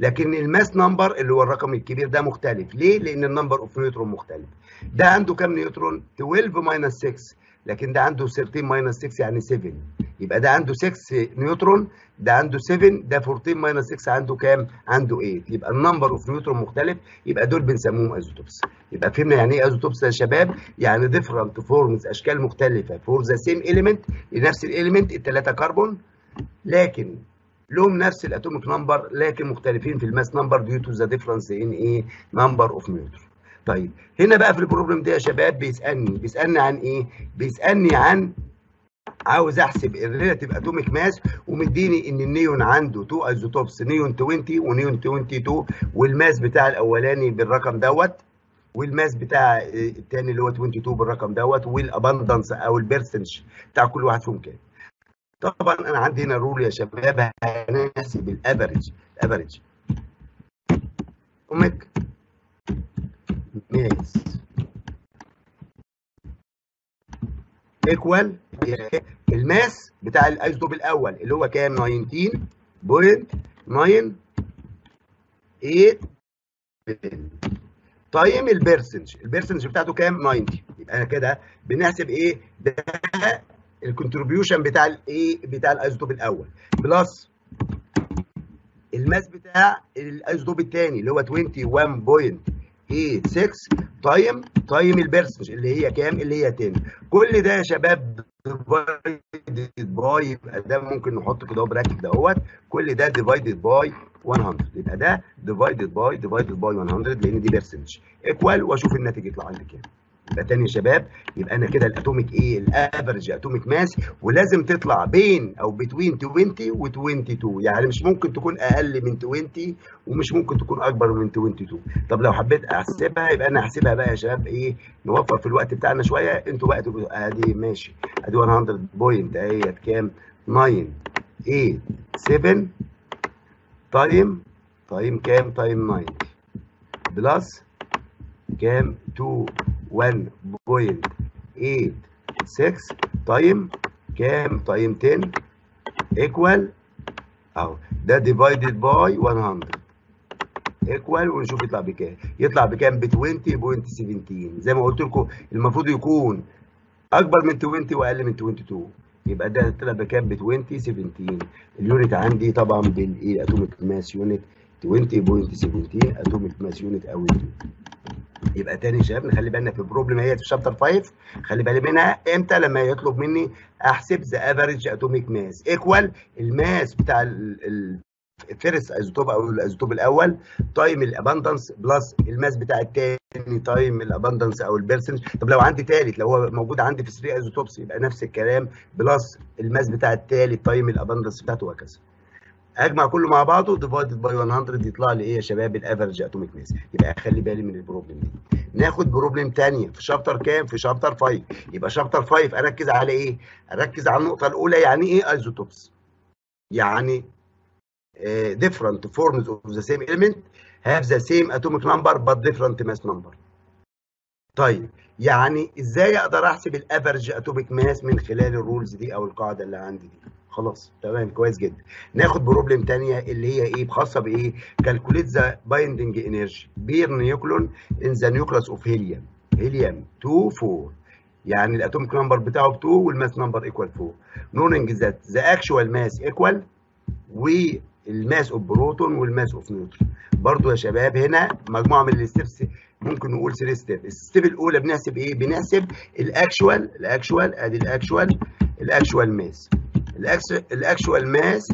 لكن ال mass number اللي هو الرقم الكبير ده مختلف. ليه؟ لأن ال number of neutron مختلف. ده عنده كام نيوترون؟ 12 minus 6 لكن ده عنده 13 minus 6 يعني 7 يبقى ده عنده 6 نيوترون ده عنده 7 ده 14 minus 6 عنده كام؟ عنده 8 يبقى ال number of neutron مختلف يبقى دول بنسموهم isotopes يبقى فهمنا يعني إيه isotopes يا شباب؟ يعني different forms أشكال مختلفة for the same element لنفس ال element الثلاثه كربون لكن لهم نفس ال atomic number لكن مختلفين في ال mass number due to the difference in إيه؟ number of neutron طيب هنا بقى في ال problem ده يا شباب بيسألني بيسألني عن إيه؟ بيسألني عن عاوز أحسب ال relative atomic mass ومديني إن النيون عنده 2 isotopes نيون 20 ونيون 22 وال mass بتاع الأولاني بالرقم دوت وال mass بتاع الثاني اللي هو 22 بالرقم دوت وال abundance أو ال percentage بتاع كل واحد فيهم كام؟ طبعا أنا عندي هنا rule يا شباب هنحسب ال average ال average atomic mass equal ال mass بتاع ال isotope الأول اللي هو كام؟ 19.9 8 time ال percentage ال percentage بتاعته كام؟ 90 يبقى أنا كده بنحسب إيه؟ ده ال contribution بتاع الايه بتاع ال isotope الأول. plus ال mass بتاع ال isotope الثاني اللي هو 21.86 time time ال percentage اللي هي كام؟ اللي هي 10 كل ده يا شباب divided by يبقى ده ممكن نحط كده bracket دوت. كل ده divided by 100 يبقى ده divided by divided by 100 لأن دي percentage equal وأشوف الناتج يطلع عندي كام يبقى تاني يا شباب يبقى أنا كده ال atomic إيه؟ ال average atomic mass ولازم تطلع بين أو between 20 و 22 يعني مش ممكن تكون أقل من 20 ومش ممكن تكون أكبر من 22 طب لو حبيت أحسبها يبقى أنا هحسبها بقى يا شباب إيه؟ نوفر في الوقت بتاعنا شوية. أنتوا بقى تبقوا أدي ماشي. أدي 100 point اهيت كام؟ 9 8 7 time time كام؟ time 9 plus كام؟ 2 1.86 time كام time 10 equal اهو ده divided by 100 equal ونشوف يطلع بكام. يطلع بكام؟ ب 20.17 زي ما قلت لكم المفروض يكون أكبر من 20 وأقل من 22 يبقى ده طلع بكام؟ ب 20 17 ال unit عندي طبعا بالايه atomic mass unit 20.17 atomic mass unit أو يبقى تاني شباب نخلي بالنا في problem هي في chapter 5 خلي بالي منها. إمتى؟ لما يطلب مني أحسب the average atomic mass equal ال mass بتاع ال first isotope أو ال isotope الأول time ال abundance plus ال mass بتاع الثاني time ال abundance أو ال percentage طب لو عندي ثالث لو هو موجود عندي في 3 isotopes يبقى نفس الكلام plus ال mass بتاع الثالث time ال abundance بتاعته وهكذا. اجمع كله مع بعضه divided by 100 يطلع لي إيه يا شباب؟ ال average atomic mass يبقى اخلي بالي من ال problem دي. ناخد problem ثانية في chapter كام؟ في chapter 5 يبقى chapter 5 أركز على إيه؟ أركز على النقطة الأولى يعني إيه isotopes يعني different forms of the same element have the same atomic number but different mass number. طيب يعني إزاي أقدر أحسب ال average atomic mass من خلال ال rules دي أو القاعدة اللي عندي دي؟ خلاص تمام كويس جدا. ناخد problem ثانية اللي هي إيه خاصة بإيه؟ calculate the binding energy per nucleon in the nucleus of helium هيليوم 2 4 يعني ال atomic number بتاعه ب 2 وال mass number equal 4 knowing that the actual mass equal وال mass of proton وال mass of neutron برضو يا شباب هنا مجموعة من ال steps ممكن نقول 3 step ال step الأولى بنحسب إيه؟ بنحسب الاكشوال الاكشوال أدي الاكشوال الاكشوال ماس الأكشوال ماس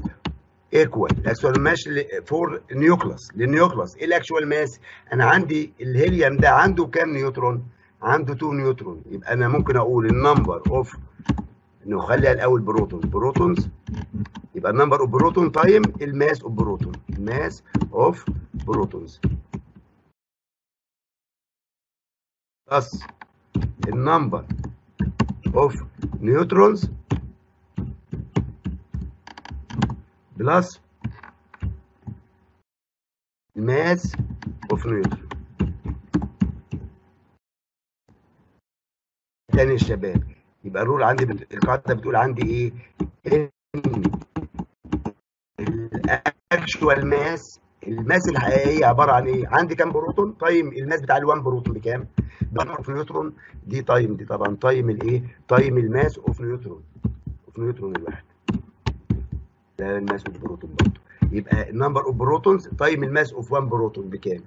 ايكوال الأكشوال ماس فور نيوكلاس للنيوكلاس إيه الأكشوال ماس أنا عندي الهيليوم ده عنده كام نيوترون؟ عنده 2 نيوترون. يبقى أنا ممكن أقول ال number of نخليها الأول proton protons. يبقى ال number of proton time ال mass of proton ال mass of protons plus ال number of neutrons plus ال mass of neutron تاني الشباب يبقى ال rule عندي القاعدة بتقول عندي إيه؟ إن ال actual mass ال mass الحقيقيه عبارة عن إيه؟ عندي كام بروتون؟ time ال mass بتاع ال1 بروتون بكام؟ of neutron دي time دي طبعا time الايه time ال mass of neutron of neutron الواحد. ده ال mass of proton برضه. يبقى ال number of protons time ال mass of 1 بروتون بكام؟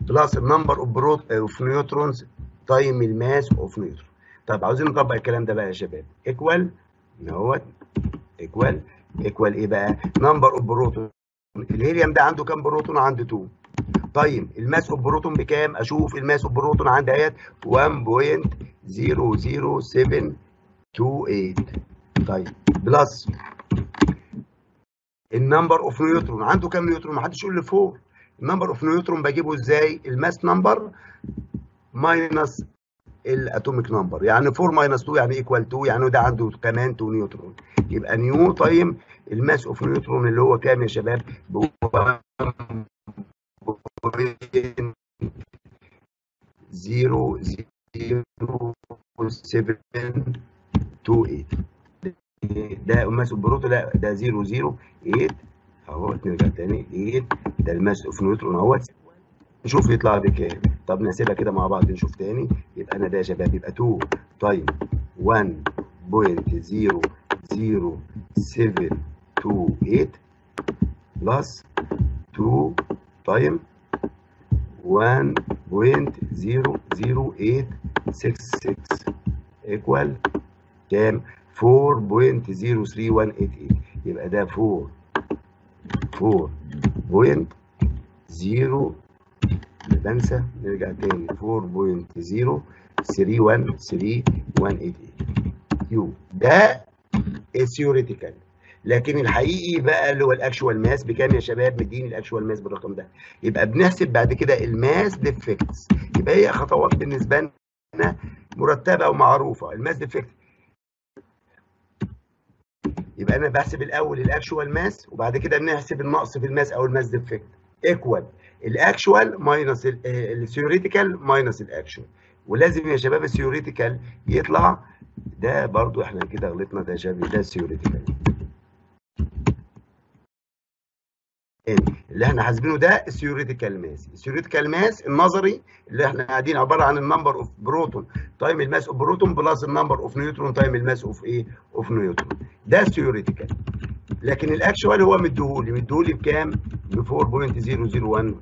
plus ال number of of neutrons time ال mass of neutron طب عاوزين نطبق الكلام ده بقى يا شباب. equal اهوت equal equal إيه بقى؟ number of proton الهيليوم ده عنده كام بروتون؟ عنده 2 طيب ال mass of proton بكام؟ أشوف ال mass of proton عندي أهيت 1.00728 طيب plus ال number of neutron. عنده كام نيوترون؟ ما حدش يقول لي 4 ال number of neutron بجيبه إزاي؟ ال mass number minus ال atomic number. يعني 4 minus 2 يعني equal 2 يعني ده عنده كمان 2 نيوترون. يبقى neu time ال mass of neutron اللي هو كام يا شباب؟ zero zero seven two eight ده ال mass of proto لا ده zero zero eight أهو نرجع تاني 8 ده ال mass of neutron أهوت. نشوف يطلع بكام. طب نحسبها كده مع بعض نشوف تاني. يبقى أنا ده يا شباب يبقى 2 time 1.00728 plus 2 time 1.00866 equal كام؟ 4.03188 يبقى ده 4 4.0 بنسى نرجع تاني. 4.0313188 يو ده ال theoretical لكن الحقيقي بقى اللي هو ال actual mass بكام يا شباب؟ مديني ال actual mass بالرقم ده. يبقى بنحسب بعد كده ال mass defects يبقى هي خطوات بالنسبة لنا مرتبة ومعروفة. ال mass defect يبقى أنا بحسب الأول ال actual mass وبعد كده بنحسب النقص في ال mass أو ال mass defect. equal ال actual minus ال theoretical minus ال actual. ولازم يا شباب ال theoretical يطلع. ده برضو إحنا كده غلطنا ده شباب ده ال theoretical اللي إحنا حاسبينه ده ال theoretical mass ال theoretical mass النظري اللي إحنا قاعدين عبارة عن ال number of proton time ال mass of proton plus ال number of neutron time ال mass of إيه؟ of neutron ده ال theoretical لكن ال actual هو مديهولي. مديهولي بكام؟ ب 4.001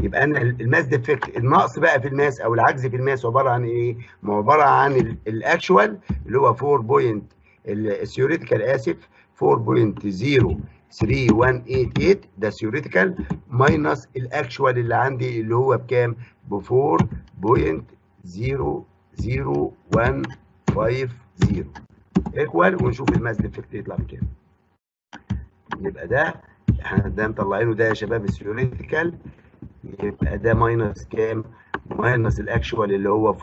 يبقى أنا ال mass defect النقص بقى في ال mass أو العجز في ال mass عبارة عن إيه؟ ما عبارة عن ال actual اللي هو 4. ال theoretical اسف 4.03188 ده theoretical minus ال actual اللي عندي اللي هو بكام؟ ب 4.00150 equal ونشوف ال mass defect يطلع بكام. يبقى ده إحنا ده مطلعينه ده يا شباب ال theoretical يبقى ده minus كام؟ minus ال actual اللي هو 4.00150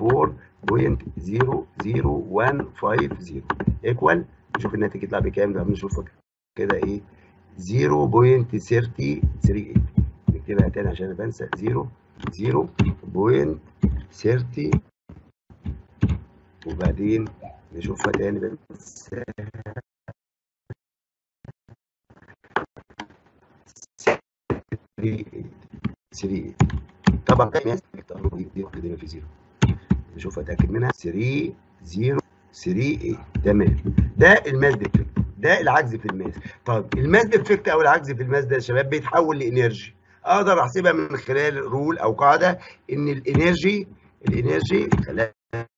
equal نشوف الناتج يطلع بكام ده بنشوف كده إيه 0.338 نكتبها تاني عشان بنسى. 0 0.30 وبعدين نشوفها تاني بس سري طبعا ناس دي واحدة في زيرو. نشوف أتأكد منها. 3 0 3 تمام. ده ال mass defect. ده العجز في ال mass. طب ال mass defect أو العجز في ال mass ده يا شباب بيتحول ل energy. أقدر أحسبها من خلال rule أو قاعدة إن ال energy ال energy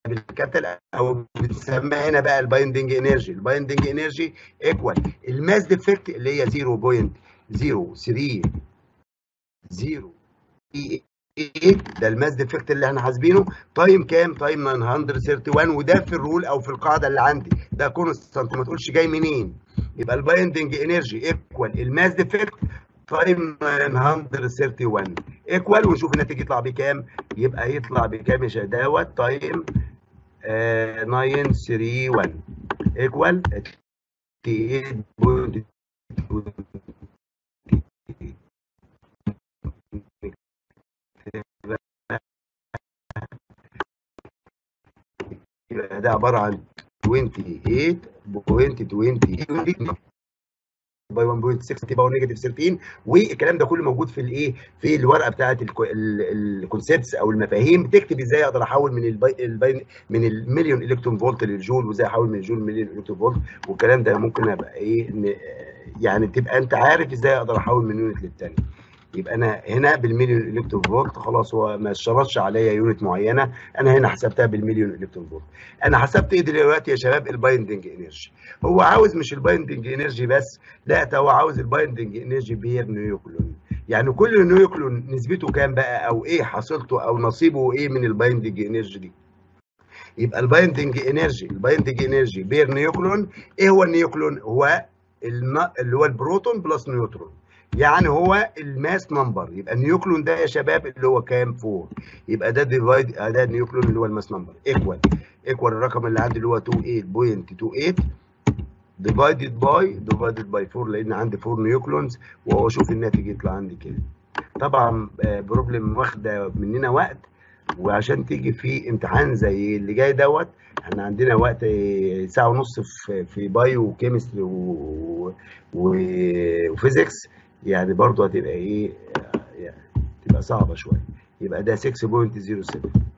بال capital أو بتسمى هنا بقى ال binding energy. ال binding energy equal. ال mass defect اللي هي 0.03 0 ده ال mass defect اللي إحنا حاسبينه. time كام؟ time 931 وده في ال rule أو في القاعدة اللي عندي. ده constant ما تقولش جاي منين. يبقى ال binding energy equal ال mass defect time 931 equal ونشوف الناتج يطلع بكام. يبقى يطلع بكام يا دوت time 931 equal 88 يبقى ده عبارة عن 28.20 by 1.6 power negative 13 والكلام ده كله موجود في الايه؟ في الورقة بتاعه ال concepts أو المفاهيم. تكتب إزاي أقدر أحول من البي من المليون الكترون فولت للجول وإزاي أحول من الجول لمليون الكترون فولت والكلام ده ممكن أبقى إيه يعني تبقى أنت عارف إزاي أقدر أحول من unit للتاني. يبقى أنا هنا بالمليون الكترون فولت خلاص هو ما اشترطش عليا unit معينة أنا هنا حسبتها بالمليون الكترون فولت أنا حسبت إيه دلوقتي يا شباب؟ ال binding energy هو عاوز مش ال binding energy بس لا ده هو عاوز ال binding energy per nucleon. يعني كل nucleon نسبته كام بقى؟ أو إيه حصيلته؟ أو نصيبه إيه من ال binding energy دي؟ يبقى ال binding energy ال binding energy per nucleon. إيه هو ال nucleon؟ هو اللي هو البروتون plus نيوترون. يعني هو ال mass number. يبقى ال nucleon ده يا شباب اللي هو كام؟ 4 يبقى ده divide ده ال nucleon اللي هو ال mass number. equal equal الرقم اللي عندي اللي هو 28.28 divided by divided by 4 لأن عندي 4 nucleons وهو شوف الناتج يطلع عندي كده. طبعا problem واخدة مننا وقت وعشان تيجي في امتحان زي اللي جاي دوت إحنا عندنا وقت ساعة ونص في bio و chemistry. و physics يعني برضه هتبقى إيه يعني تبقى صعبة شوية. يبقى ده 6.07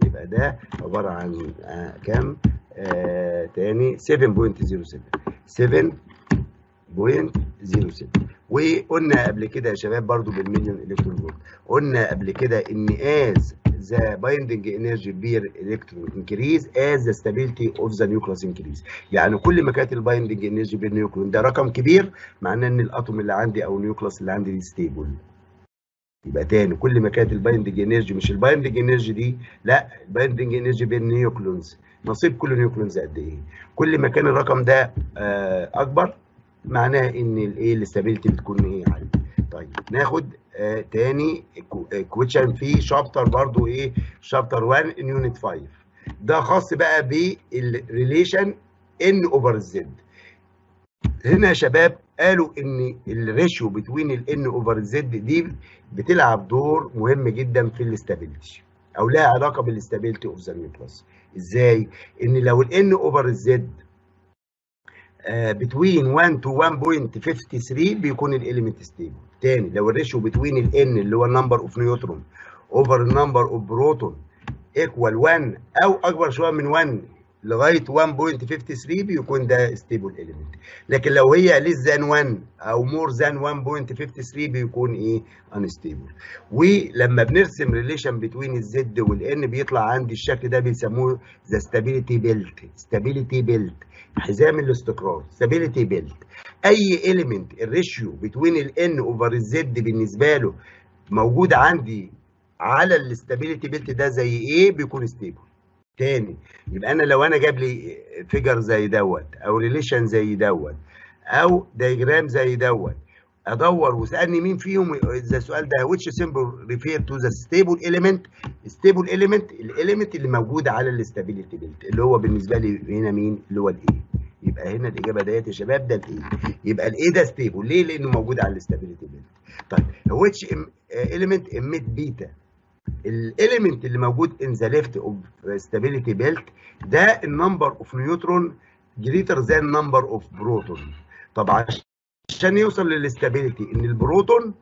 يبقى ده عبارة عن كام؟ آه تاني 7.07 7.07 وقلنا قبل كده يا شباب برضو بالمليون الكترون قلنا قبل كده إن as the binding energy per nucleon increase as the stability of the nucleus increase. يعني كل ما كانت ال binding energy per nucleon ده رقم كبير معناه إن ال atom اللي عندي أو ال nucleus اللي عندي دي stable يبقى تاني كل ما كانت ال binding energy مش ال binding energy دي لا ال binding energy per nucleons نصيب كل nucleons قد إيه؟ كل ما كان الرقم ده آه أكبر معناها إن الايه ال stability بتكون إيه عاليه طيب ناخد آه تاني question في chapter برضو إيه chapter 1 in unit 5 ده خاص بقى بال relation N over ال Z هنا يا شباب قالوا إن ال ratio between ال N over ال Z دي بتلعب دور مهم جدا في ال stability أو لها علاقة بال stability of the nucleus إزاي؟ إن لو ال N over ال Z between 1 to 1.53 بيكون ال element stable تاني. لو ال ratio between ال N اللي هو ال number of neutron over ال number of proton equal 1 أو أكبر شوية من 1 لغاية 1.53 بيكون ده stable element لكن لو هي less than 1 أو more than 1.53 بيكون إيه؟ unstable ولما بنرسم relation between ال Z وال N بيطلع عندي الشكل ده بيسموه the stability belt stability belt حزام الاستقرار. stability belt أي element ال ratio between ال N over ال Z بالنسبة له موجود عندي على ال stability belt ده زي إيه بيكون stable تاني. يبقى أنا لو أنا جاب لي figure زي دوت أو relation زي دوت أو diagram زي دوت أدور وسألني مين فيهم إذا السؤال ده which symbol refer to the stable element stable element ال element اللي موجود على ال stability belt اللي هو بالنسبة لي هنا مين؟ اللي هو ال A يبقى هنا الإجابة ديت يا شباب ده ال A يبقى ال A ده stable ليه؟ لأنه موجود على ال stability belt. طيب which element emit beta ال element اللي موجود in the left of stability belt ده ال number of neutron greater than number of proton طب عشان يوصل لل stability إن البروتون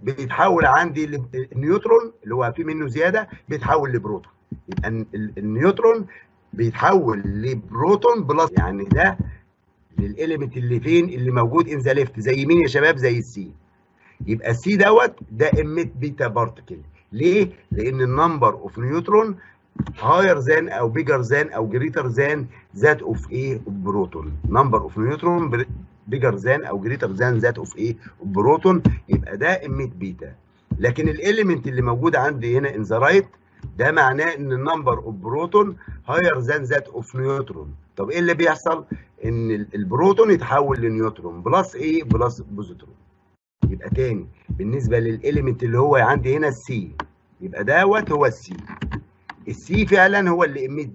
بيتحول عندي النيوترون اللي هو في منه زيادة بيتحول لبروتون. يبقى النيوترون بيتحول لبروتون plus يعني ده لل element اللي فين؟ اللي موجود in the left زي مين يا شباب؟ زي ال C. يبقى ال C دوت ده emit beta particle ليه؟ لأن ال number of neutron higher than أو bigger than أو greater than that of إيه proton number of neutron bigger than أو greater than that of إيه بروتون يبقى ده emit beta لكن ال element اللي موجود عندي هنا in the right ده معناه إن ال number of proton higher than that of neutron طب إيه اللي بيحصل؟ إن البروتون يتحول لنيوترون plus إيه plus positron. يبقى تاني بالنسبة لل element اللي هو عندي هنا ال C يبقى دوت هو ال C ال C فعلا هو اللي emit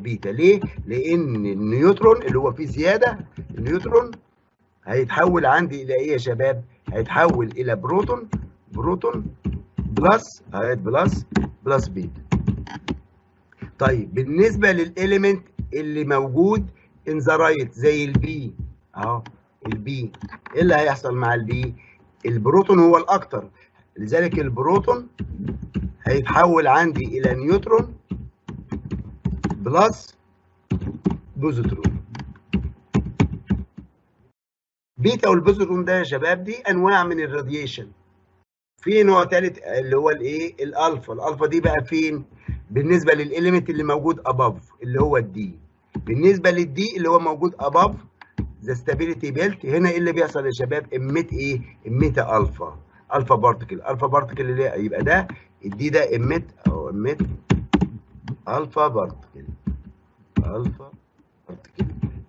beta ليه؟ لأن النيوترون اللي هو فيه زيادة النيوترون هيتحول عندي إلى إيه يا شباب؟ هيتحول إلى بروتون proton plus plus plus beta طيب بالنسبة لل element اللي موجود in the right زي ال B أهو ال B إيه اللي هيحصل مع ال B؟ البروتون هو الأكتر. لذلك البروتون هيتحول عندي إلى نيوترون plus positron. بيتا والبوزيترون ده يا شباب دي أنواع من ال radiation في نوع ثالث اللي هو الإيه؟ الألفا. الألفا دي بقى فين؟ بالنسبة لل element اللي موجود above اللي هو ال D بالنسبة لل D اللي هو موجود above the stability belt هنا إيه اللي بيحصل يا شباب؟ emit إيه؟ emit alpha. alpha particle alpha particle اللي يبقى ده ال D ده emit أو emit alpha particle alpha particle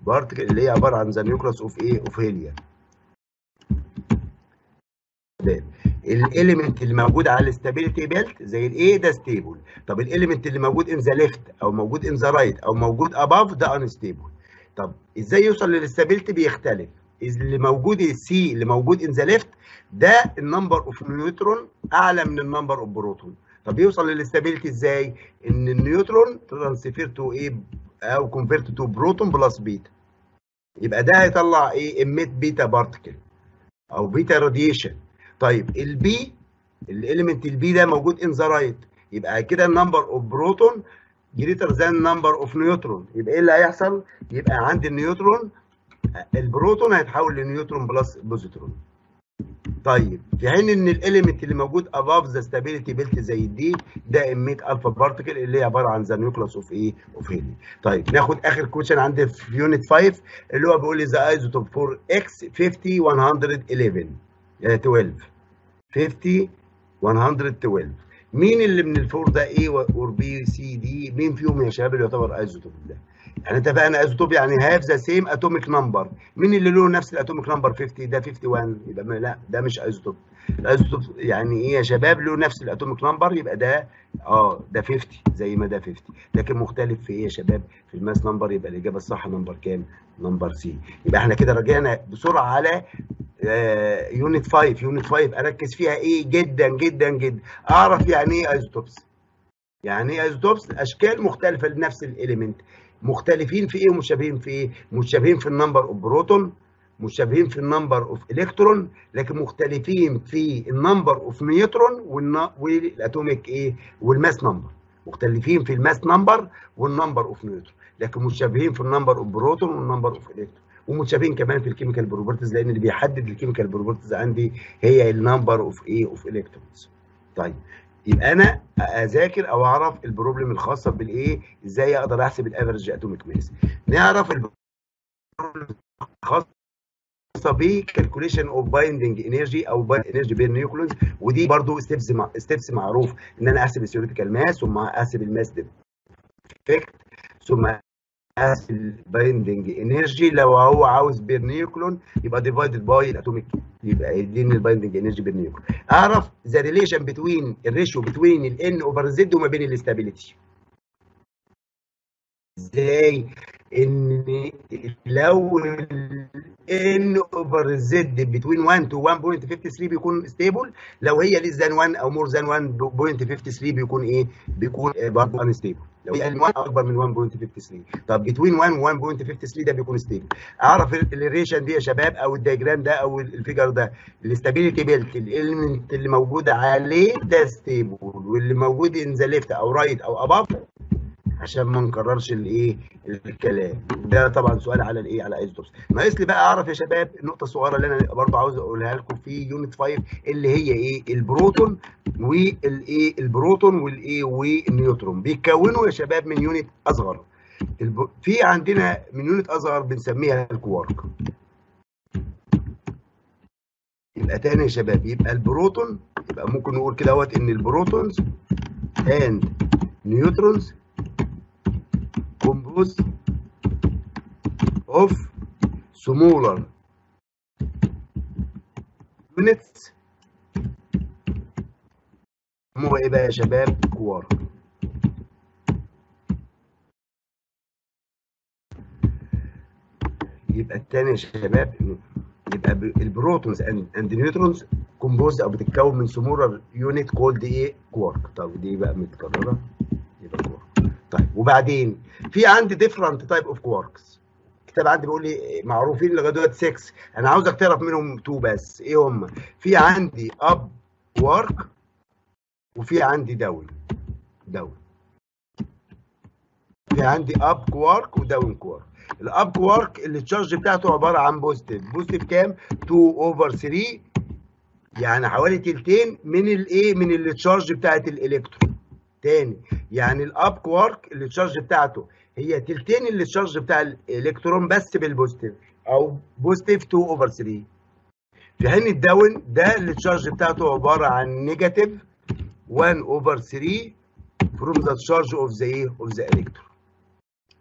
particle اللي هي عبارة عن the nucleus of إيه؟ of helium ال element اللي موجود على ال stability belt زي ال A ده stable طب ال element اللي موجود in the left أو موجود in the right أو موجود above ده unstable طب إزاي يوصل لل stability بيختلف؟ اللي موجود ال C اللي موجود in the left ده ال number of neutron أعلى من ال number of proton طب يوصل لل stability إزاي؟ إن النيوترون transfer to إيه أو convert to proton plus beta يبقى ده هيطلع إيه emit beta particle أو beta radiation طيب ال B ال element ال B ده موجود in the right يبقى كده ال number of proton greater than number of neutron. يبقى إيه اللي هيحصل؟ يبقى عند النيوترون البروتون هيتحول لنيوترون plus positron. طيب في حين إن ال element اللي موجود above the stability belt زي دي ده emit alpha particle اللي هي عبارة عن the nucleus of إيه of helium طيب ناخد آخر question عندي في unit 5 اللي هو بيقول لي the isotope for X 50 111 12 50 112 مين اللي من ال four ده A or B C D مين فيهم يا شباب اللي يعتبر isotope ده؟ يعني اتفقنا isotope يعني have the same atomic number مين اللي له نفس ال atomic number 50 ده 51 يبقى لا ده مش isotope يعني إيه يا شباب له نفس ال atomic number يبقى ده آه ده 50 زي ما ده 50 لكن مختلف في إيه يا شباب؟ في ال mass number يبقى الإجابة الصح number كام؟ number C يبقى إحنا كده رجعنا بسرعة على unit 5 unit 5 أركز فيها إيه؟ جدا جدا جدا. أعرف يعني إيه isotopes يعني إيه isotopes أشكال مختلفة لنفس ال element مختلفين في إيه ومشابهين في إيه؟ مشابهين في ال number of proton مشابهين في ال number of electron لكن مختلفين في ال number of neutron وال atomic إيه؟ وال mass number مختلفين في ال mass number وال number of neutron لكن مشابهين في ال number of proton وال number of electron ومتشابهين كمان في ال chemical properties لأن اللي بيحدد ال chemical properties عندي هي ال number of إيه of electrons طيب يبقى أنا أذاكر أو أعرف ال problem الخاصة بالايه إزاي أقدر أحسب ال average atomic mass نعرف ال problem الخاصه ب calculation of binding energy أو energy بين nucleons ودي برضو steps مع steps معروف إن أنا أحسب ال theoretical mass ثم أحسب ال mass defect ثم أحسب ال binding energy لو هو عاوز per nucleon يبقى divided by ال atomic يبقى يديني ال binding energy per nucleon أعرف the relation between ال ratio between ال N over Z وما بين ال stability إزاي؟ إن لو N over Z between 1 to 1.53 بيكون stable لو هي less than 1 أو more than 1.53 بيكون إيه؟ بيكون برضه unstable لو هي 1 أكبر من 1.53 طب between 1 و 1.53 ده بيكون stable أعرف ال relation دي يا شباب أو ال diagram ده أو ال figure ده. ال stability belt ال element اللي موجود عليه ده stable واللي موجود in the left أو right أو above عشان ما نكررش الايه الكلام. ده طبعا سؤال على الايه على isotopes ناقص لي بقى أعرف يا شباب النقطه الصغيره اللي أنا برضه عاوز أقولها لكم في unit 5 اللي هي إيه؟ البروتون والإيه؟ البروتون والإيه؟ والنيوترون. بيتكونوا يا شباب من unit أصغر. في عندنا من unit أصغر بنسميها الكوارك. يبقى تاني يا شباب يبقى البروتون يبقى ممكن نقول كده أهوت إن ال protons and neutrons composed of smaller units. هو إيه بقى يا شباب كوارك يبقى التاني يا شباب يبقى ال protons and neutrons. compose أو بتتكون من smaller unit called إيه كوارك طب دي بقى متكررة. طيب وبعدين في عندي different type of quarks الكتاب عندي بيقول لي معروفين لغاية دلوقتي 6 أنا عاوزك تعرف منهم 2 بس. إيه هم؟ في عندي up quark وفي عندي down down في عندي up quark و down quark ال up quark اللي ال charge بتاعته عبارة عن positive positive كام؟ 2 over 3 يعني حوالي تلتين من الايه من ال charge بتاعت الالكترون تاني يعني ال up quark اللي ال charge بتاعته هي تلتين اللي ال charge بتاع الإلكترون بس بال positive أو positive 2 over 3 في حين ال down ده اللي ال charge بتاعته عبارة عن negative 1 over 3 from the charge of the إيه of the electron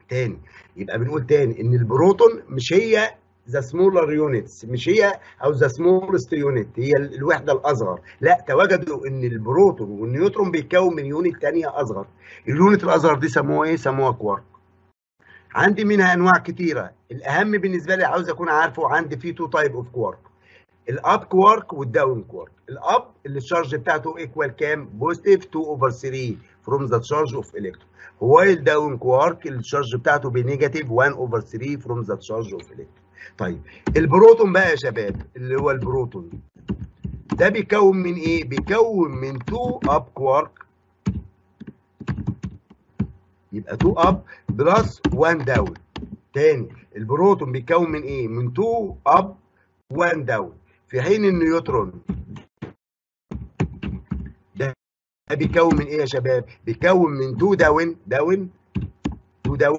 تاني يبقى بنقول تاني إن البروتون مش هي the smaller units مش هي أو the smallest unit هي الوحدة الأصغر. لا ده وجدوا إن البروتون والنيوترون بيتكون من unit ثانية أصغر. ال unit الأصغر دي سموها إيه؟ سموها كوارك عندي منها أنواع كتيرة. الأهم بالنسبة لي عاوز أكون عارفه عندي في two type of quark ال up quark وال down quark ال up اللي ال charge بتاعته equal كام؟ positive 2 over 3 from the charge of electron هو ال down quark ال charge بتاعته ب negative 1 over 3 from the charge of electron طيب البروتون بقى يا شباب اللي هو البروتون. ده بيكون من إيه؟ بيكون من 2 up quark يبقى 2 up plus 1 down تاني البروتون بيكون من إيه؟ من 2 up 1 down في حين النيوترون. ده بيكون من إيه يا شباب؟ بيكون من 2 down down 2 down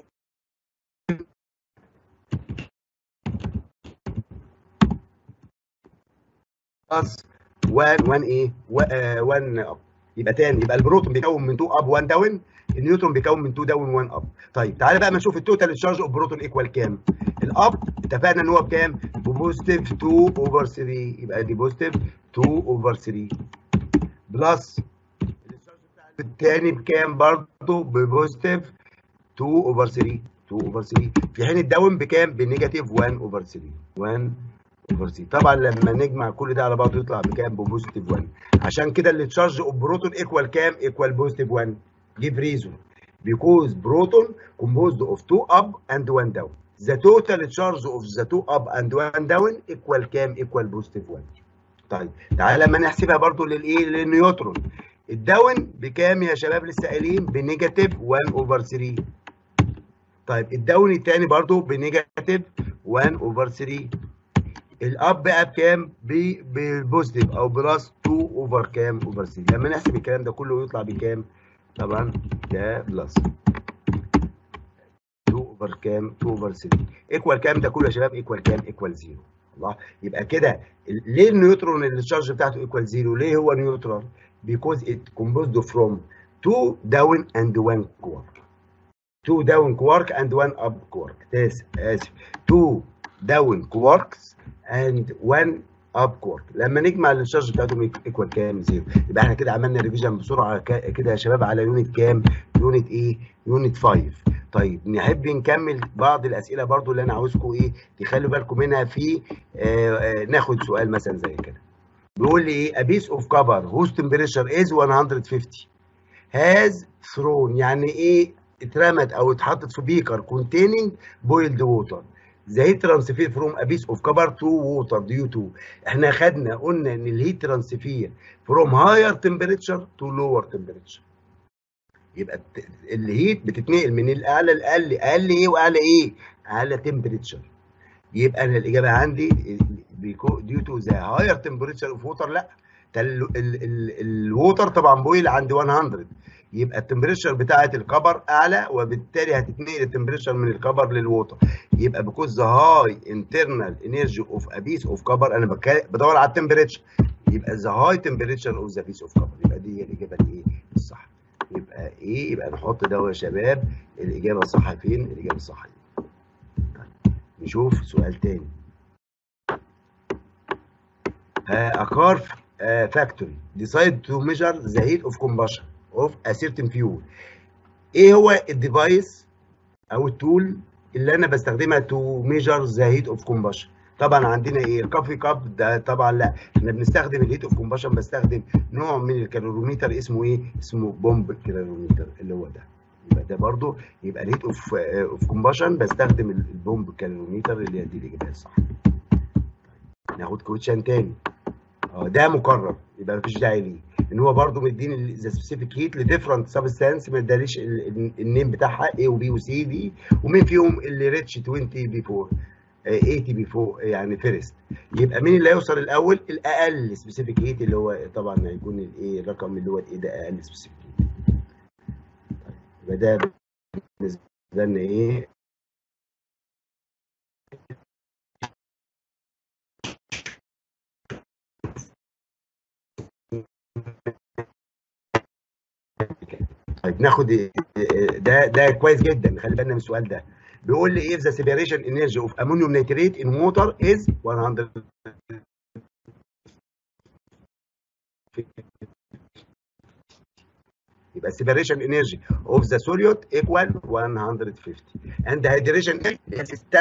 plus 1 1 إيه 1 up يبقى تاني. يبقى البروتون بيكون من 2 up 1 down النيوترون بيكون من 2 down 1 up طيب تعالى بقى ما نشوف ال total charge of proton equal كام. ال up اتفقنا إن هو بكام؟ ب positive 2 over 3 يبقى دي positive 2 over 3 plus الثاني بكام برضه؟ ب positive 2 over 3 2 over 3 في حين ال down بكام؟ ب negative 1 over 3 1 3 طبعا لما نجمع كل ده على بعضه يطلع بكام؟ ب positive 1 عشان كده ال charge of proton equal كام؟ equal positive 1 give reason. Because proton composed of two up and one down. The total charge of the two up and one down equal كام؟ equal positive 1 طيب تعالى لما نحسبها برضو للايه للنيوترون. ال down بكام يا شباب لسه قايلين؟ ب negative 1 over 3 طيب ال down الثاني برضو ب negative 1 over 3 ال up بقى بكام؟ ب positive أو plus 2 over كام؟ over 3 لما نحسب الكلام ده كله يطلع بكام؟ طبعا ده plus 2 over كام؟ 2 over 3 equal كام ده كله يا شباب؟ equal كام؟ equal 0 الله. يبقى كده ليه النيوترون ال charge بتاعته equal 0 ليه هو نيوترون؟ because it composed from 2 down and 1 quark. 2 down quark and 1 up quark. اسف آسف. 2 down quarks and 1 up quark لما نجمع ال charge بتاعتهم equal كام؟ zero. يبقى إحنا كده عملنا revision بسرعة كده يا شباب على unit كام؟ unit إيه unit 5 طيب نحب نكمل بعض الأسئلة برضو اللي أنا عاوزكم إيه تخلوا بالكم منها في آه آه ناخد سؤال مثلا زي كده. بيقول لي إيه؟ Piece of copper whose temperature is 150 has thrown يعني إيه؟ اترمت أو اتحطت في beaker containing boiled water. The transfer from a piece of copper to water due to إحنا خدنا قلنا ان ال heat transfer from higher temperature to lower temperature يبقى ال heat بتتنقل من الاعلى للاقل أقل إيه واعلى إيه اعلى temperature يبقى أنا الاجابه عندي due to the higher temperature of water لا ال water طبعا boil عند 100 يبقى ال temperature بتاعه ال copper أعلى وبالتالي هتتنقل ال temperature من ال copper لل water. يبقى because the high internal energy of a piece of copper أنا بدور على ال temperature. يبقى the high temperature of the piece of copper يبقى دي هي الإجابة الإيه؟ الصح. يبقى إيه؟ يبقى نحط ده يا شباب. الإجابة الصح فين؟ الإجابة الصح طيب نشوف سؤال تاني. car uh, factory. Decide to measure the heat of combustion. Of a certain fuel. إيه هو ال device أو ال tool اللي أنا بستخدمها to measure the heat of combustion طبعا عندنا إيه؟ ال coffee cup ده طبعا لا. إحنا بنستخدم ال heat of combustion بستخدم نوع من ال calorimeter اسمه إيه؟ اسمه bomb calorimeter اللي هو ده. يبقى ده برضو يبقى ال heat of of combustion بستخدم ال bomb calorimeter اللي هي دي الاجابه الصح ناخد question تاني. آه ده مكرر. يبقى مفيش داعي ليه. إن هو برضو مديني the specific heat ل different substance ما اداليش ال name بتاعها A و B و C D ومين فيهم اللي ريتش 20 بي 4 80 بي 4 يعني first يبقى مين اللي هيوصل الأول؟ الأقل specific heat اللي هو طبعا هيكون الايه الرقم اللي هو الايه ده أقل specific heat يبقى ده بالنسبة لنا إيه طيب ناخد ده ده كويس جدا. خلي بالنا من السؤال ده. بيقول لي إيه the separation energy of ammonium nitrate in water is 100 يبقى separation energy of the solute equal 150 and hydration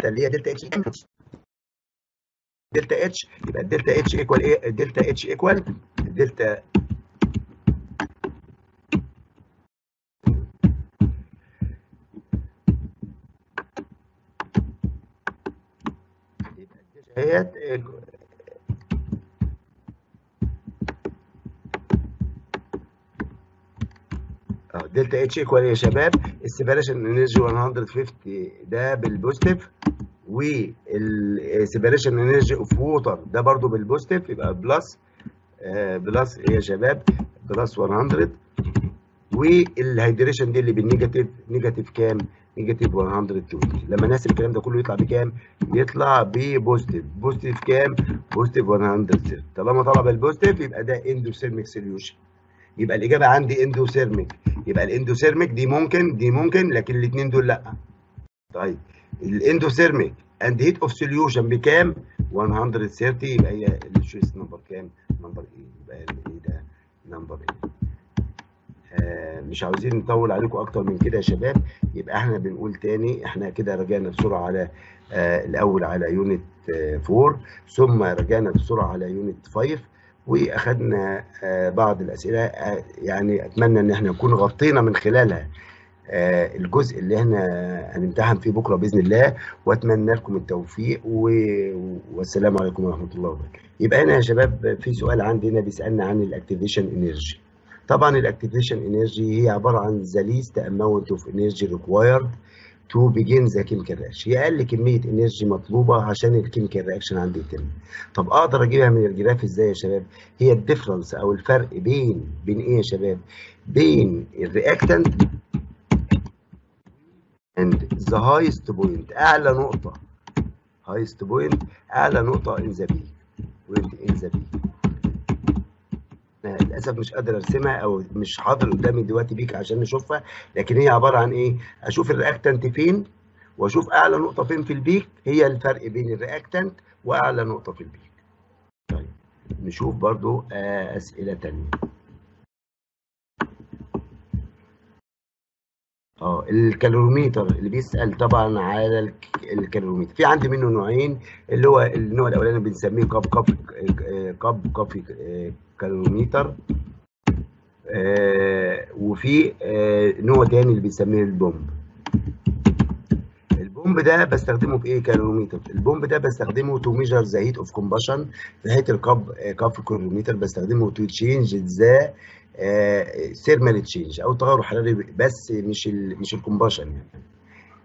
اللي هي delta H delta H يبقى ال delta H equal إيه ال delta H equal الدلتا آه delta H equal يا شباب؟ ال separation energy 150 ده بال positive. وال separation energy of water ده برضو بال positive يبقى plus آه plus إيه يا شباب؟ plus 100 وال hydration دي اللي بال negative negative كام؟ negative 120 لما نحسب الكلام ده كله يطلع بكام؟ يطلع ب positive positive كام؟ positive 100 طالما طلب ال positive يبقى ده endothermic solution يبقى الإجابة عندي endothermic يبقى ال endothermic دي ممكن دي ممكن لكن الاثنين دول لأ. طيب. ال endothermic and heat of solution بكام 130 يبقى هي ال choice number كام؟ number A؟ يبقى إيه ده؟ number A؟ آه مش عاوزين نطول عليكم أكتر من كده يا شباب. يبقى إحنا بنقول تاني. إحنا كده رجعنا بسرعة على آه الأول على unit آه 4 ثم رجعنا بسرعة على unit 5 وأخدنا آه بعض الأسئلة آه يعني أتمنى إن إحنا نكون غطينا من خلالها. آه الجزء اللي إحنا هنمتحن فيه بكرة بإذن الله وأتمنى لكم التوفيق و... والسلام عليكم ورحمة الله وبركاته. يبقى هنا يا شباب في سؤال عندنا بيسألنا عن ال activation energy طبعا ال activation energy هي عبارة عن the least amount of energy required to begin the chemical reaction. هي أقل كمية energy مطلوبة عشان ال chemical reaction عندي يتم. طب أقدر أجيبها من ال graph إزاي يا شباب؟ هي ال difference أو الفرق بين بين إيه يا شباب؟ بين ال reactant and the highest point. أعلى نقطة. Highest point. أعلى نقطة in the peak point in the peak للأسف مش قادر أرسمها أو مش حاضر قدامي دلوقتي peak عشان نشوفها لكن هي عبارة عن إيه؟ أشوف ال reactant فين وأشوف أعلى نقطة فين في ال peak. هي الفرق بين ال reactant وأعلى نقطة في ال peak. طيب نشوف برضو أسئلة ثانية آه ال calorimeter اللي بيسأل طبعا على ال calorimeter في عندي منه نوعين اللي هو النوع الأولاني بنسميه cup cup cup كافي آه وفي آه نوع تاني اللي بنسميه ال bomb. ال bomb ده بستخدمه في إيه calorimeter ال bomb ده بستخدمه to measure the heat of combustion في حتة ال cup cup calorimeter بستخدمه to change the thermal change أو تغير حراري بس مش ال مش ال combustion يعني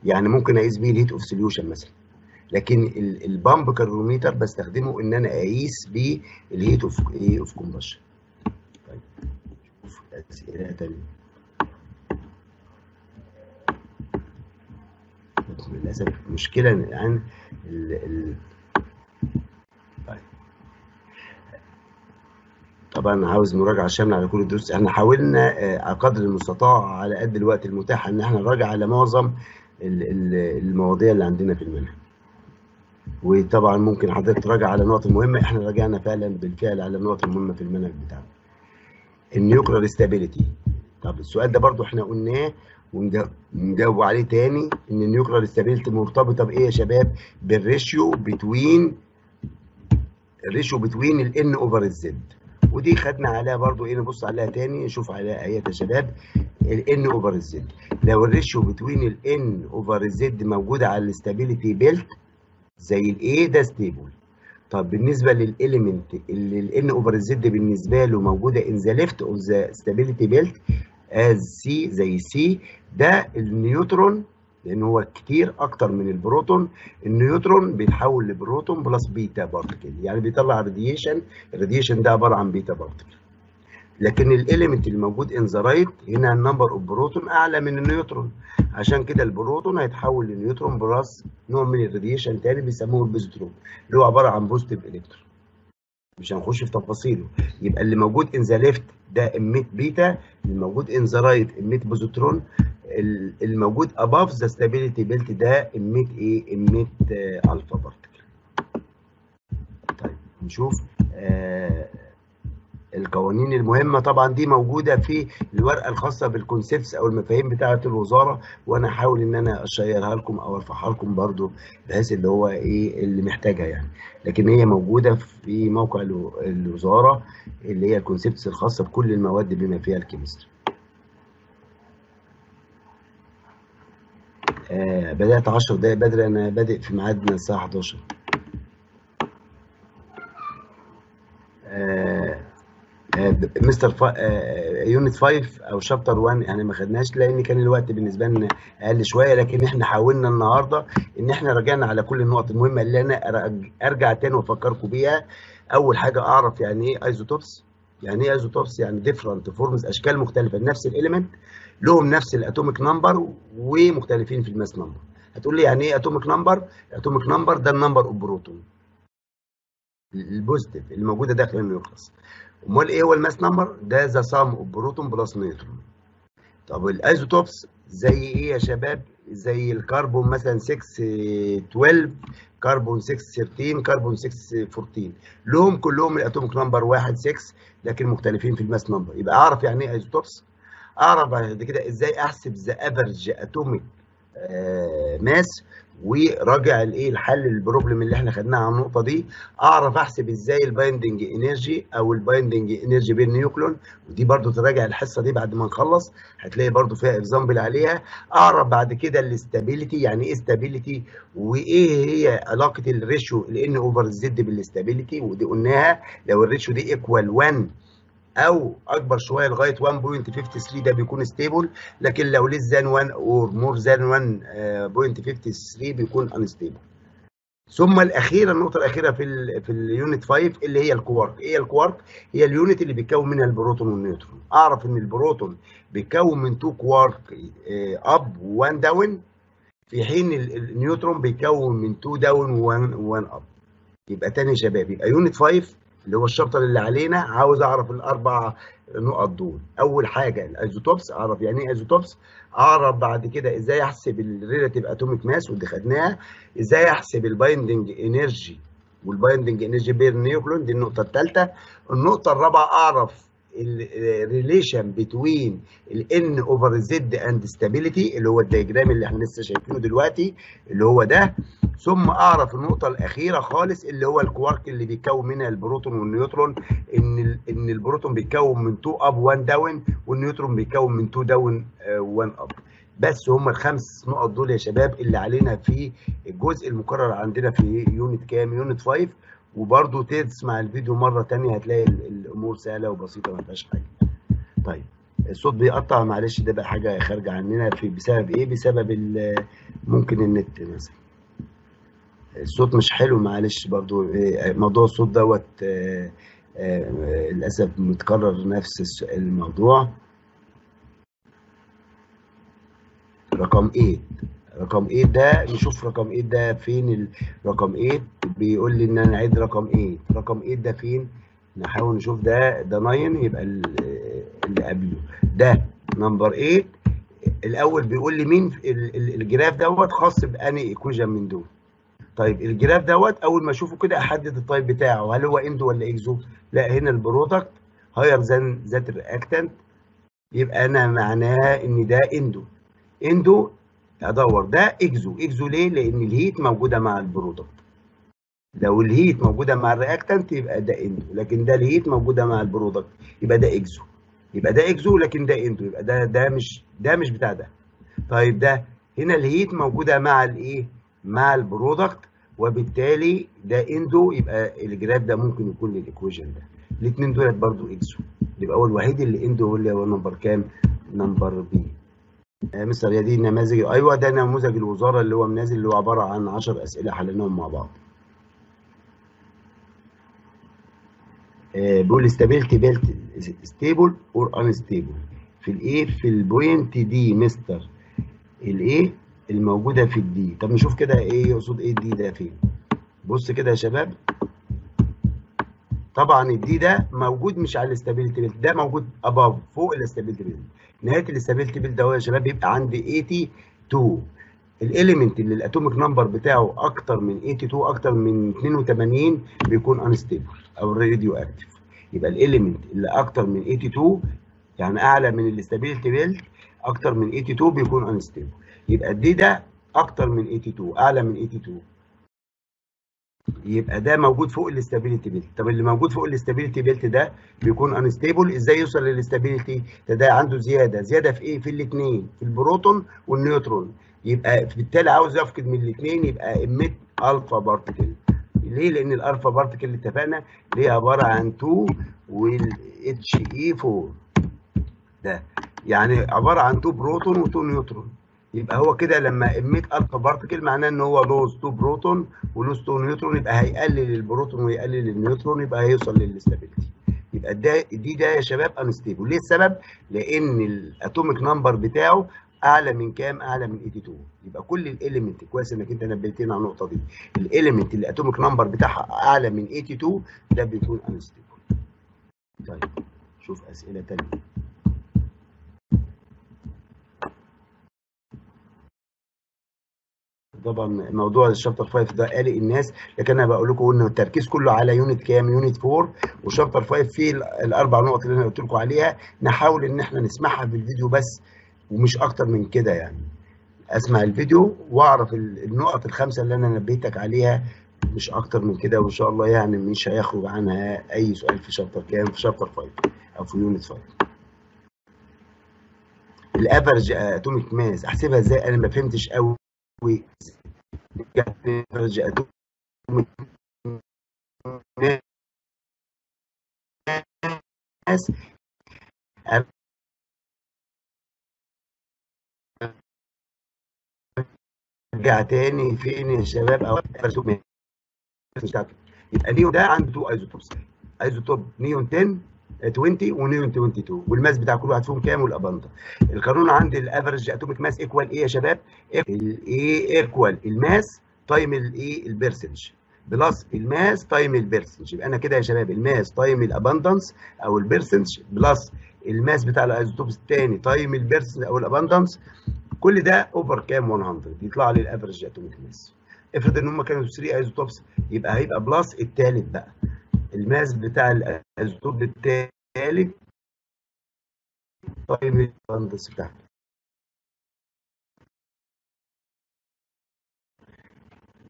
يعني ممكن أقيس بيه ال heat of solution مثلا. لكن ال bomb calorimeter بستخدمه إن أنا أقيس بيه ال heat of إيه of combustion طيب. أسئلة ثانية للأسف مشكلة عن ال ال طيب طبعا عاوز مراجعة شاملة على كل الدروس. إحنا حاولنا على قدر المستطاع على قد الوقت المتاح إن إحنا نراجع على معظم المواضيع اللي عندنا في المنهج. وطبعا ممكن حضرتك تراجع على النقط المهمة. إحنا راجعنا فعلا بالفعل على النقط المهمة في المنهج بتاعنا. ال nuclear stability طب السؤال ده برضو إحنا قلناه ونجاوب عليه تاني إن ال nuclear stability مرتبطة بإيه يا شباب؟ بالريشيو بتوين الريشيو بتوين الان اوفر الزد ودي خدنا عليها برضو إيه نبص عليها تاني نشوف عليها أهيت يا شباب الان اوفر الزد لو الريشيو بتوين الان اوفر الزد موجودة على ال stability belt زي الإيه ده stable طب بالنسبة لل element اللي ال N over ال Z بالنسبة له موجودة on the left of the stability belt از سي زي سي ده النيوترون لأن هو كتير أكتر من ال proton ال neutron بيتحول ل proton plus beta particle يعني بيطلع radiation ال radiation ده عبارة عن beta particle لكن ال element اللي موجود on the right هنا ال number of proton أعلى من النيوترون. عشان كده البروتون هيتحول ل neutron plus نوع من ال radiation تاني بيسموه البوزيترون اللي هو عبارة عن positive electron مش هنخش في تفاصيله. يبقى اللي موجود on the left ده emit beta اللي موجود on the right emit positron الموجود above the stability belt ده emit إيه آه alpha particle طيب نشوف آه القوانين المهمة طبعا دي موجودة في الورقة الخاصة بال concepts أو المفاهيم بتاعة الوزارة وأنا هحاول إن أنا أ share ها لكم أو أرفعها لكم برضو بحيث اللي هو إيه اللي محتاجها يعني. لكن هي موجودة في موقع الوزارة اللي هي ال concepts الخاصة بكل المواد بما فيها ال chemistry. آه بدأت 10 دقائق بدري أنا بادئ في ميعادنا الساعة 11 آه مستر فا... unit 5 أو chapter 1 يعني ما خدناش لأن كان الوقت بالنسبة لنا أقل شوية لكن إحنا حاولنا النهارده إن إحنا رجعنا على كل النقط المهمة اللي أنا أرجع تاني وأفكركم بيها. أول حاجة أعرف يعني إيه isotopes يعني إيه isotopes يعني different forms أشكال مختلفة لنفس ال element لهم نفس ال atomic number ومختلفين في ال mass number. هتقول لي يعني إيه atomic number؟ atomic number ده ال number of proton. ال positive الموجوده داخل ال nucleus امال إيه هو ال mass number؟ ده the sum of proton plus neutron. طب ال isotopes زي إيه يا شباب؟ زي الكربون مثلا 6 12 كربون 6 13 كربون 6 14 لهم كلهم ال atomic number 1 6 لكن مختلفين في ال mass number. يبقى أعرف يعني إيه isotopes؟ أعرف بعد كده إزاي أحسب the average atomic mass وراجع الإيه الحل ال problem اللي إحنا خدناها على النقطة دي. أعرف أحسب إزاي ال binding energy أو ال binding energy per nucleon ودي برضو تراجع الحصة دي بعد ما نخلص هتلاقي برضو فيها example عليها. أعرف بعد كده ال stability يعني إيه stability وإيه هي علاقة الريشيو الان اوفر الزد بالاستابيليتي ودي قلناها. لو ال ratio دي equal 1 أو أكبر شوية لغاية 1.53 ده بيكون stable لكن لو less than 1 or more than 1.53 بيكون unstable ثم الأخيرة النقطة الأخيرة في ال في ال unit 5 اللي هي الكوارك. إيه الكوارك؟ هي ال unit اللي بيتكون منها البروتون والنيوترون. أعرف إن البروتون بيتكون من 2 quark up و1 down في حين النيوترون بيتكون من 2 down و1 up يبقى تاني يا شباب يبقى unit 5 اللي هو ال chapter اللي علينا عاوز أعرف الأربع نقط دول. أول حاجة ال isotopes أعرف يعني إيه isotopes أعرف بعد كده إزاي أحسب ال relative atomic mass ودي خدناها. إزاي أحسب ال binding energy وال binding energy per nucleon دي النقطة الثالثه النقطة الرابعة أعرف ال relation between ال N over Z and stability اللي هو ال diagram اللي إحنا لسه شايفينه دلوقتي اللي هو ده. ثم أعرف النقطة الأخيرة خالص اللي هو الكوارك اللي بيتكون منها البروتون والنيوترون إن إن البروتون بيتكون من 2 up 1 down والنيوترون بيتكون من 2 down 1 up بس هم الخمس نقط دول يا شباب اللي علينا في الجزء المكرر عندنا في unit كام؟ unit 5 وبرده تسمع الفيديو مرة ثانية هتلاقي الأمور سهلة وبسيطة ما فيهاش حاجة. طيب الصوت بيقطع معلش ده بقى حاجة خارجة عننا. في بسبب إيه؟ بسبب ممكن النت مثلا. الصوت مش حلو معلش برضو موضوع الصوت دوت للأسف متكرر نفس الموضوع. رقم 8 رقم 8 ده نشوف رقم 8 ده فين رقم 8 بيقول لي إن أنا عايز رقم 8 رقم 8 ده فين؟ نحاول نشوف ده ده 9 يبقى اللي قبله. ده number 8 الأول بيقول لي مين ال graph دوت خاص ب any equation من دول. طيب ال graph دوت أول ما أشوفه كده أحدد ال type بتاعه. هل هو endo ولا exo لا هنا ال product higher than that ال reactant يبقى أنا معناه إن ده endo endo ادور ده إكزو. إكزو ليه؟ لأن ال heat موجودة مع ال product. لو ال heat موجودة مع ال reactant يبقى ده endo. لكن ده ال heat موجودة مع ال product يبقى ده exo. يبقى ده exo لكن ده endo. يبقى ده ده مش ده مش بتاع ده. طيب ده هنا ال heat موجودة مع الإيه؟ مع ال product وبالتالي ده endo. يبقى ال graph ده ممكن يكون لل equation ده. الاثنين دولت برضو exo يبقى هو الوحيد اللي endo هو اللي هو number كام؟ number B mister يا دي النماذج أيوه ده نموذج الوزارة اللي هو منازل اللي هو عبارة عن 10 أسئلة حليناهم مع بعض. آه بيقول stability belt stable or unstable. في الايه في ال point D mister. الايه الموجودة في ال D طب نشوف كده إيه يقصد إيه ال D ده فين. بص كده يا شباب. طبعا ال D ده موجود مش على ال stability belt ده موجود above فوق ال stability belt نهاية ال stability belt ده يا شباب بيبقى عندي 82 ال element اللي ال atomic number بتاعه أكتر من 82 أكتر من 82 بيكون unstable أو radioactive يبقى ال element اللي أكتر من 82 يعني أعلى من ال stability belt أكتر من 82 بيكون unstable يبقى ال D ده أكتر من 82 أعلى من 82 يبقى ده موجود فوق ال stability belt. طب اللي موجود فوق ال stability belt ده بيكون unstable إزاي يوصل لل stability؟ ده ده عنده زيادة. زيادة في إيه؟ في الاثنين في البروتون والنيوترون. يبقى بالتالي عاوز يفقد من الاثنين يبقى emit alpha particle ليه؟ لأن ال alpha particle اللي اتفقنا اللي هي عبارة عن 2 والاتش اي 4 ده يعني عبارة عن 2 بروتون و2 نيوترون يبقى هو كده لما emit alpha particle معناه إن هو lose 2 بروتون و lose 2 نيوترون يبقى هيقلل البروتون ويقلل النيوترون يبقى هيوصل لل stability. يبقى ده D ده يا شباب unstable ليه السبب؟ لأن ال atomic number بتاعه أعلى من كام؟ أعلى من 82 يبقى كل ال element كويس إنك أنت نبهتنا على النقطة دي. ال element اللي ال atomic number بتاعها أعلى من 82 ده بيكون unstable طيب شوف أسئلة ثانية طبعا موضوع ال chapter 5 ده قلق الناس لكن أنا بقول لكم إن التركيز كله على unit كام؟ unit 4 و chapter 5 فيه الأربع نقط اللي أنا قلت لكم عليها. نحاول إن إحنا نسمعها في الفيديو بس ومش أكتر من كده يعني. أسمع الفيديو وأعرف النقط الخمسة اللي أنا نبهتك عليها مش أكتر من كده وإن شاء الله يعني مش هيخرج عنها أي سؤال في chapter كام؟ في chapter 5 أو في unit 5 ال average atomic mass أحسبها إزاي؟ أنا ما فهمتش قوي. ال average atomic mass ارجع تاني فين يا شباب أو يبقى نيون ده عنده two isotopes isotope نيون 10 20 ونيون 22 وال mass بتاع كل واحد فيهم كام؟ وال abundance القانون عند ال average atomic mass equal إيه يا شباب؟ الايه إيكوال. الماس تايم الايه البرسنج. بلس الماس تايم البرسنج يبقى أنا كده يا شباب الماس تايم الاباندنس أو البرسنج بلس الماس بتاع الايزوتوبس الثاني تايم البرسنج أو الاباندنس كل ده over كام؟ 100 يطلع لي ال average atomic mass. افرض إن هم كانوا 3 isotopes يبقى هيبقى plus الثالث بقى. ال mass بتاع ال isotope الثالث times ال abundance بتاعته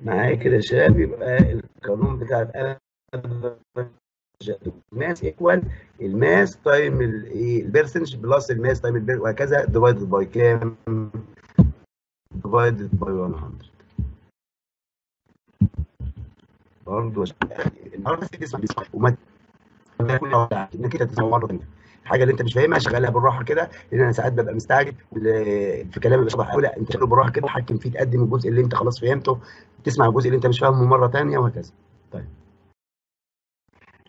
معايا كده يا شباب؟ يبقى القانون بتاع ال mass equal ال mass times الايه ال percentage plus ال mass times وهكذا divided by كام؟ divided by 100 برضه النهارده تسمع وما إنك أنت تسمع مره ثانية الحاجة اللي أنت مش فاهمها شغلها بالراحة كده لأن أنا ساعات ببقى مستعجل في كلامي اللي شرح لا أنت شغله بالراحة كده حكم فيه تقدم الجزء اللي أنت خلاص فهمته تسمع الجزء اللي أنت مش فاهمه مرة ثانية وهكذا. طيب.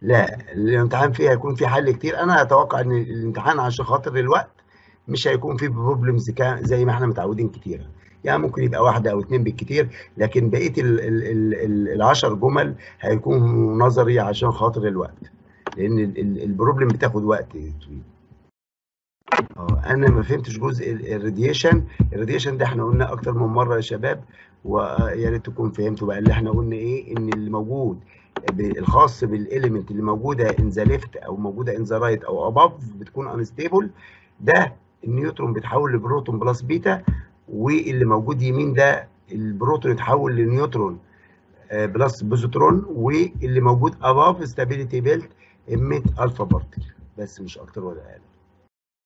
لا الامتحان فيه هيكون فيه حل كتير. أنا أتوقع إن الامتحان عشان خاطر الوقت مش هيكون فيه problems زي ما إحنا متعودين كتير. يعني ممكن يبقى واحدة أو اثنين بالكتير لكن بقية العشر جمل هيكون نظري عشان خاطر الوقت لأن ال problem بتاخد وقت طويل. آه أنا ما فهمتش جزء ال radiation ال radiation ده إحنا قلنا أكتر من مرة يا شباب ويا ريت تكون فهمتوا بقى اللي إحنا قلنا إيه؟ إن اللي موجود الخاص بال element اللي موجودة in the left أو موجودة in the right أو above بتكون unstable ده النيوترون بيتحول لبروتون plus beta واللي موجود يمين ده البروتون يتحول لنيوترون plus positron واللي موجود above stability belt emit alpha particle بس مش أكتر ولا أقل.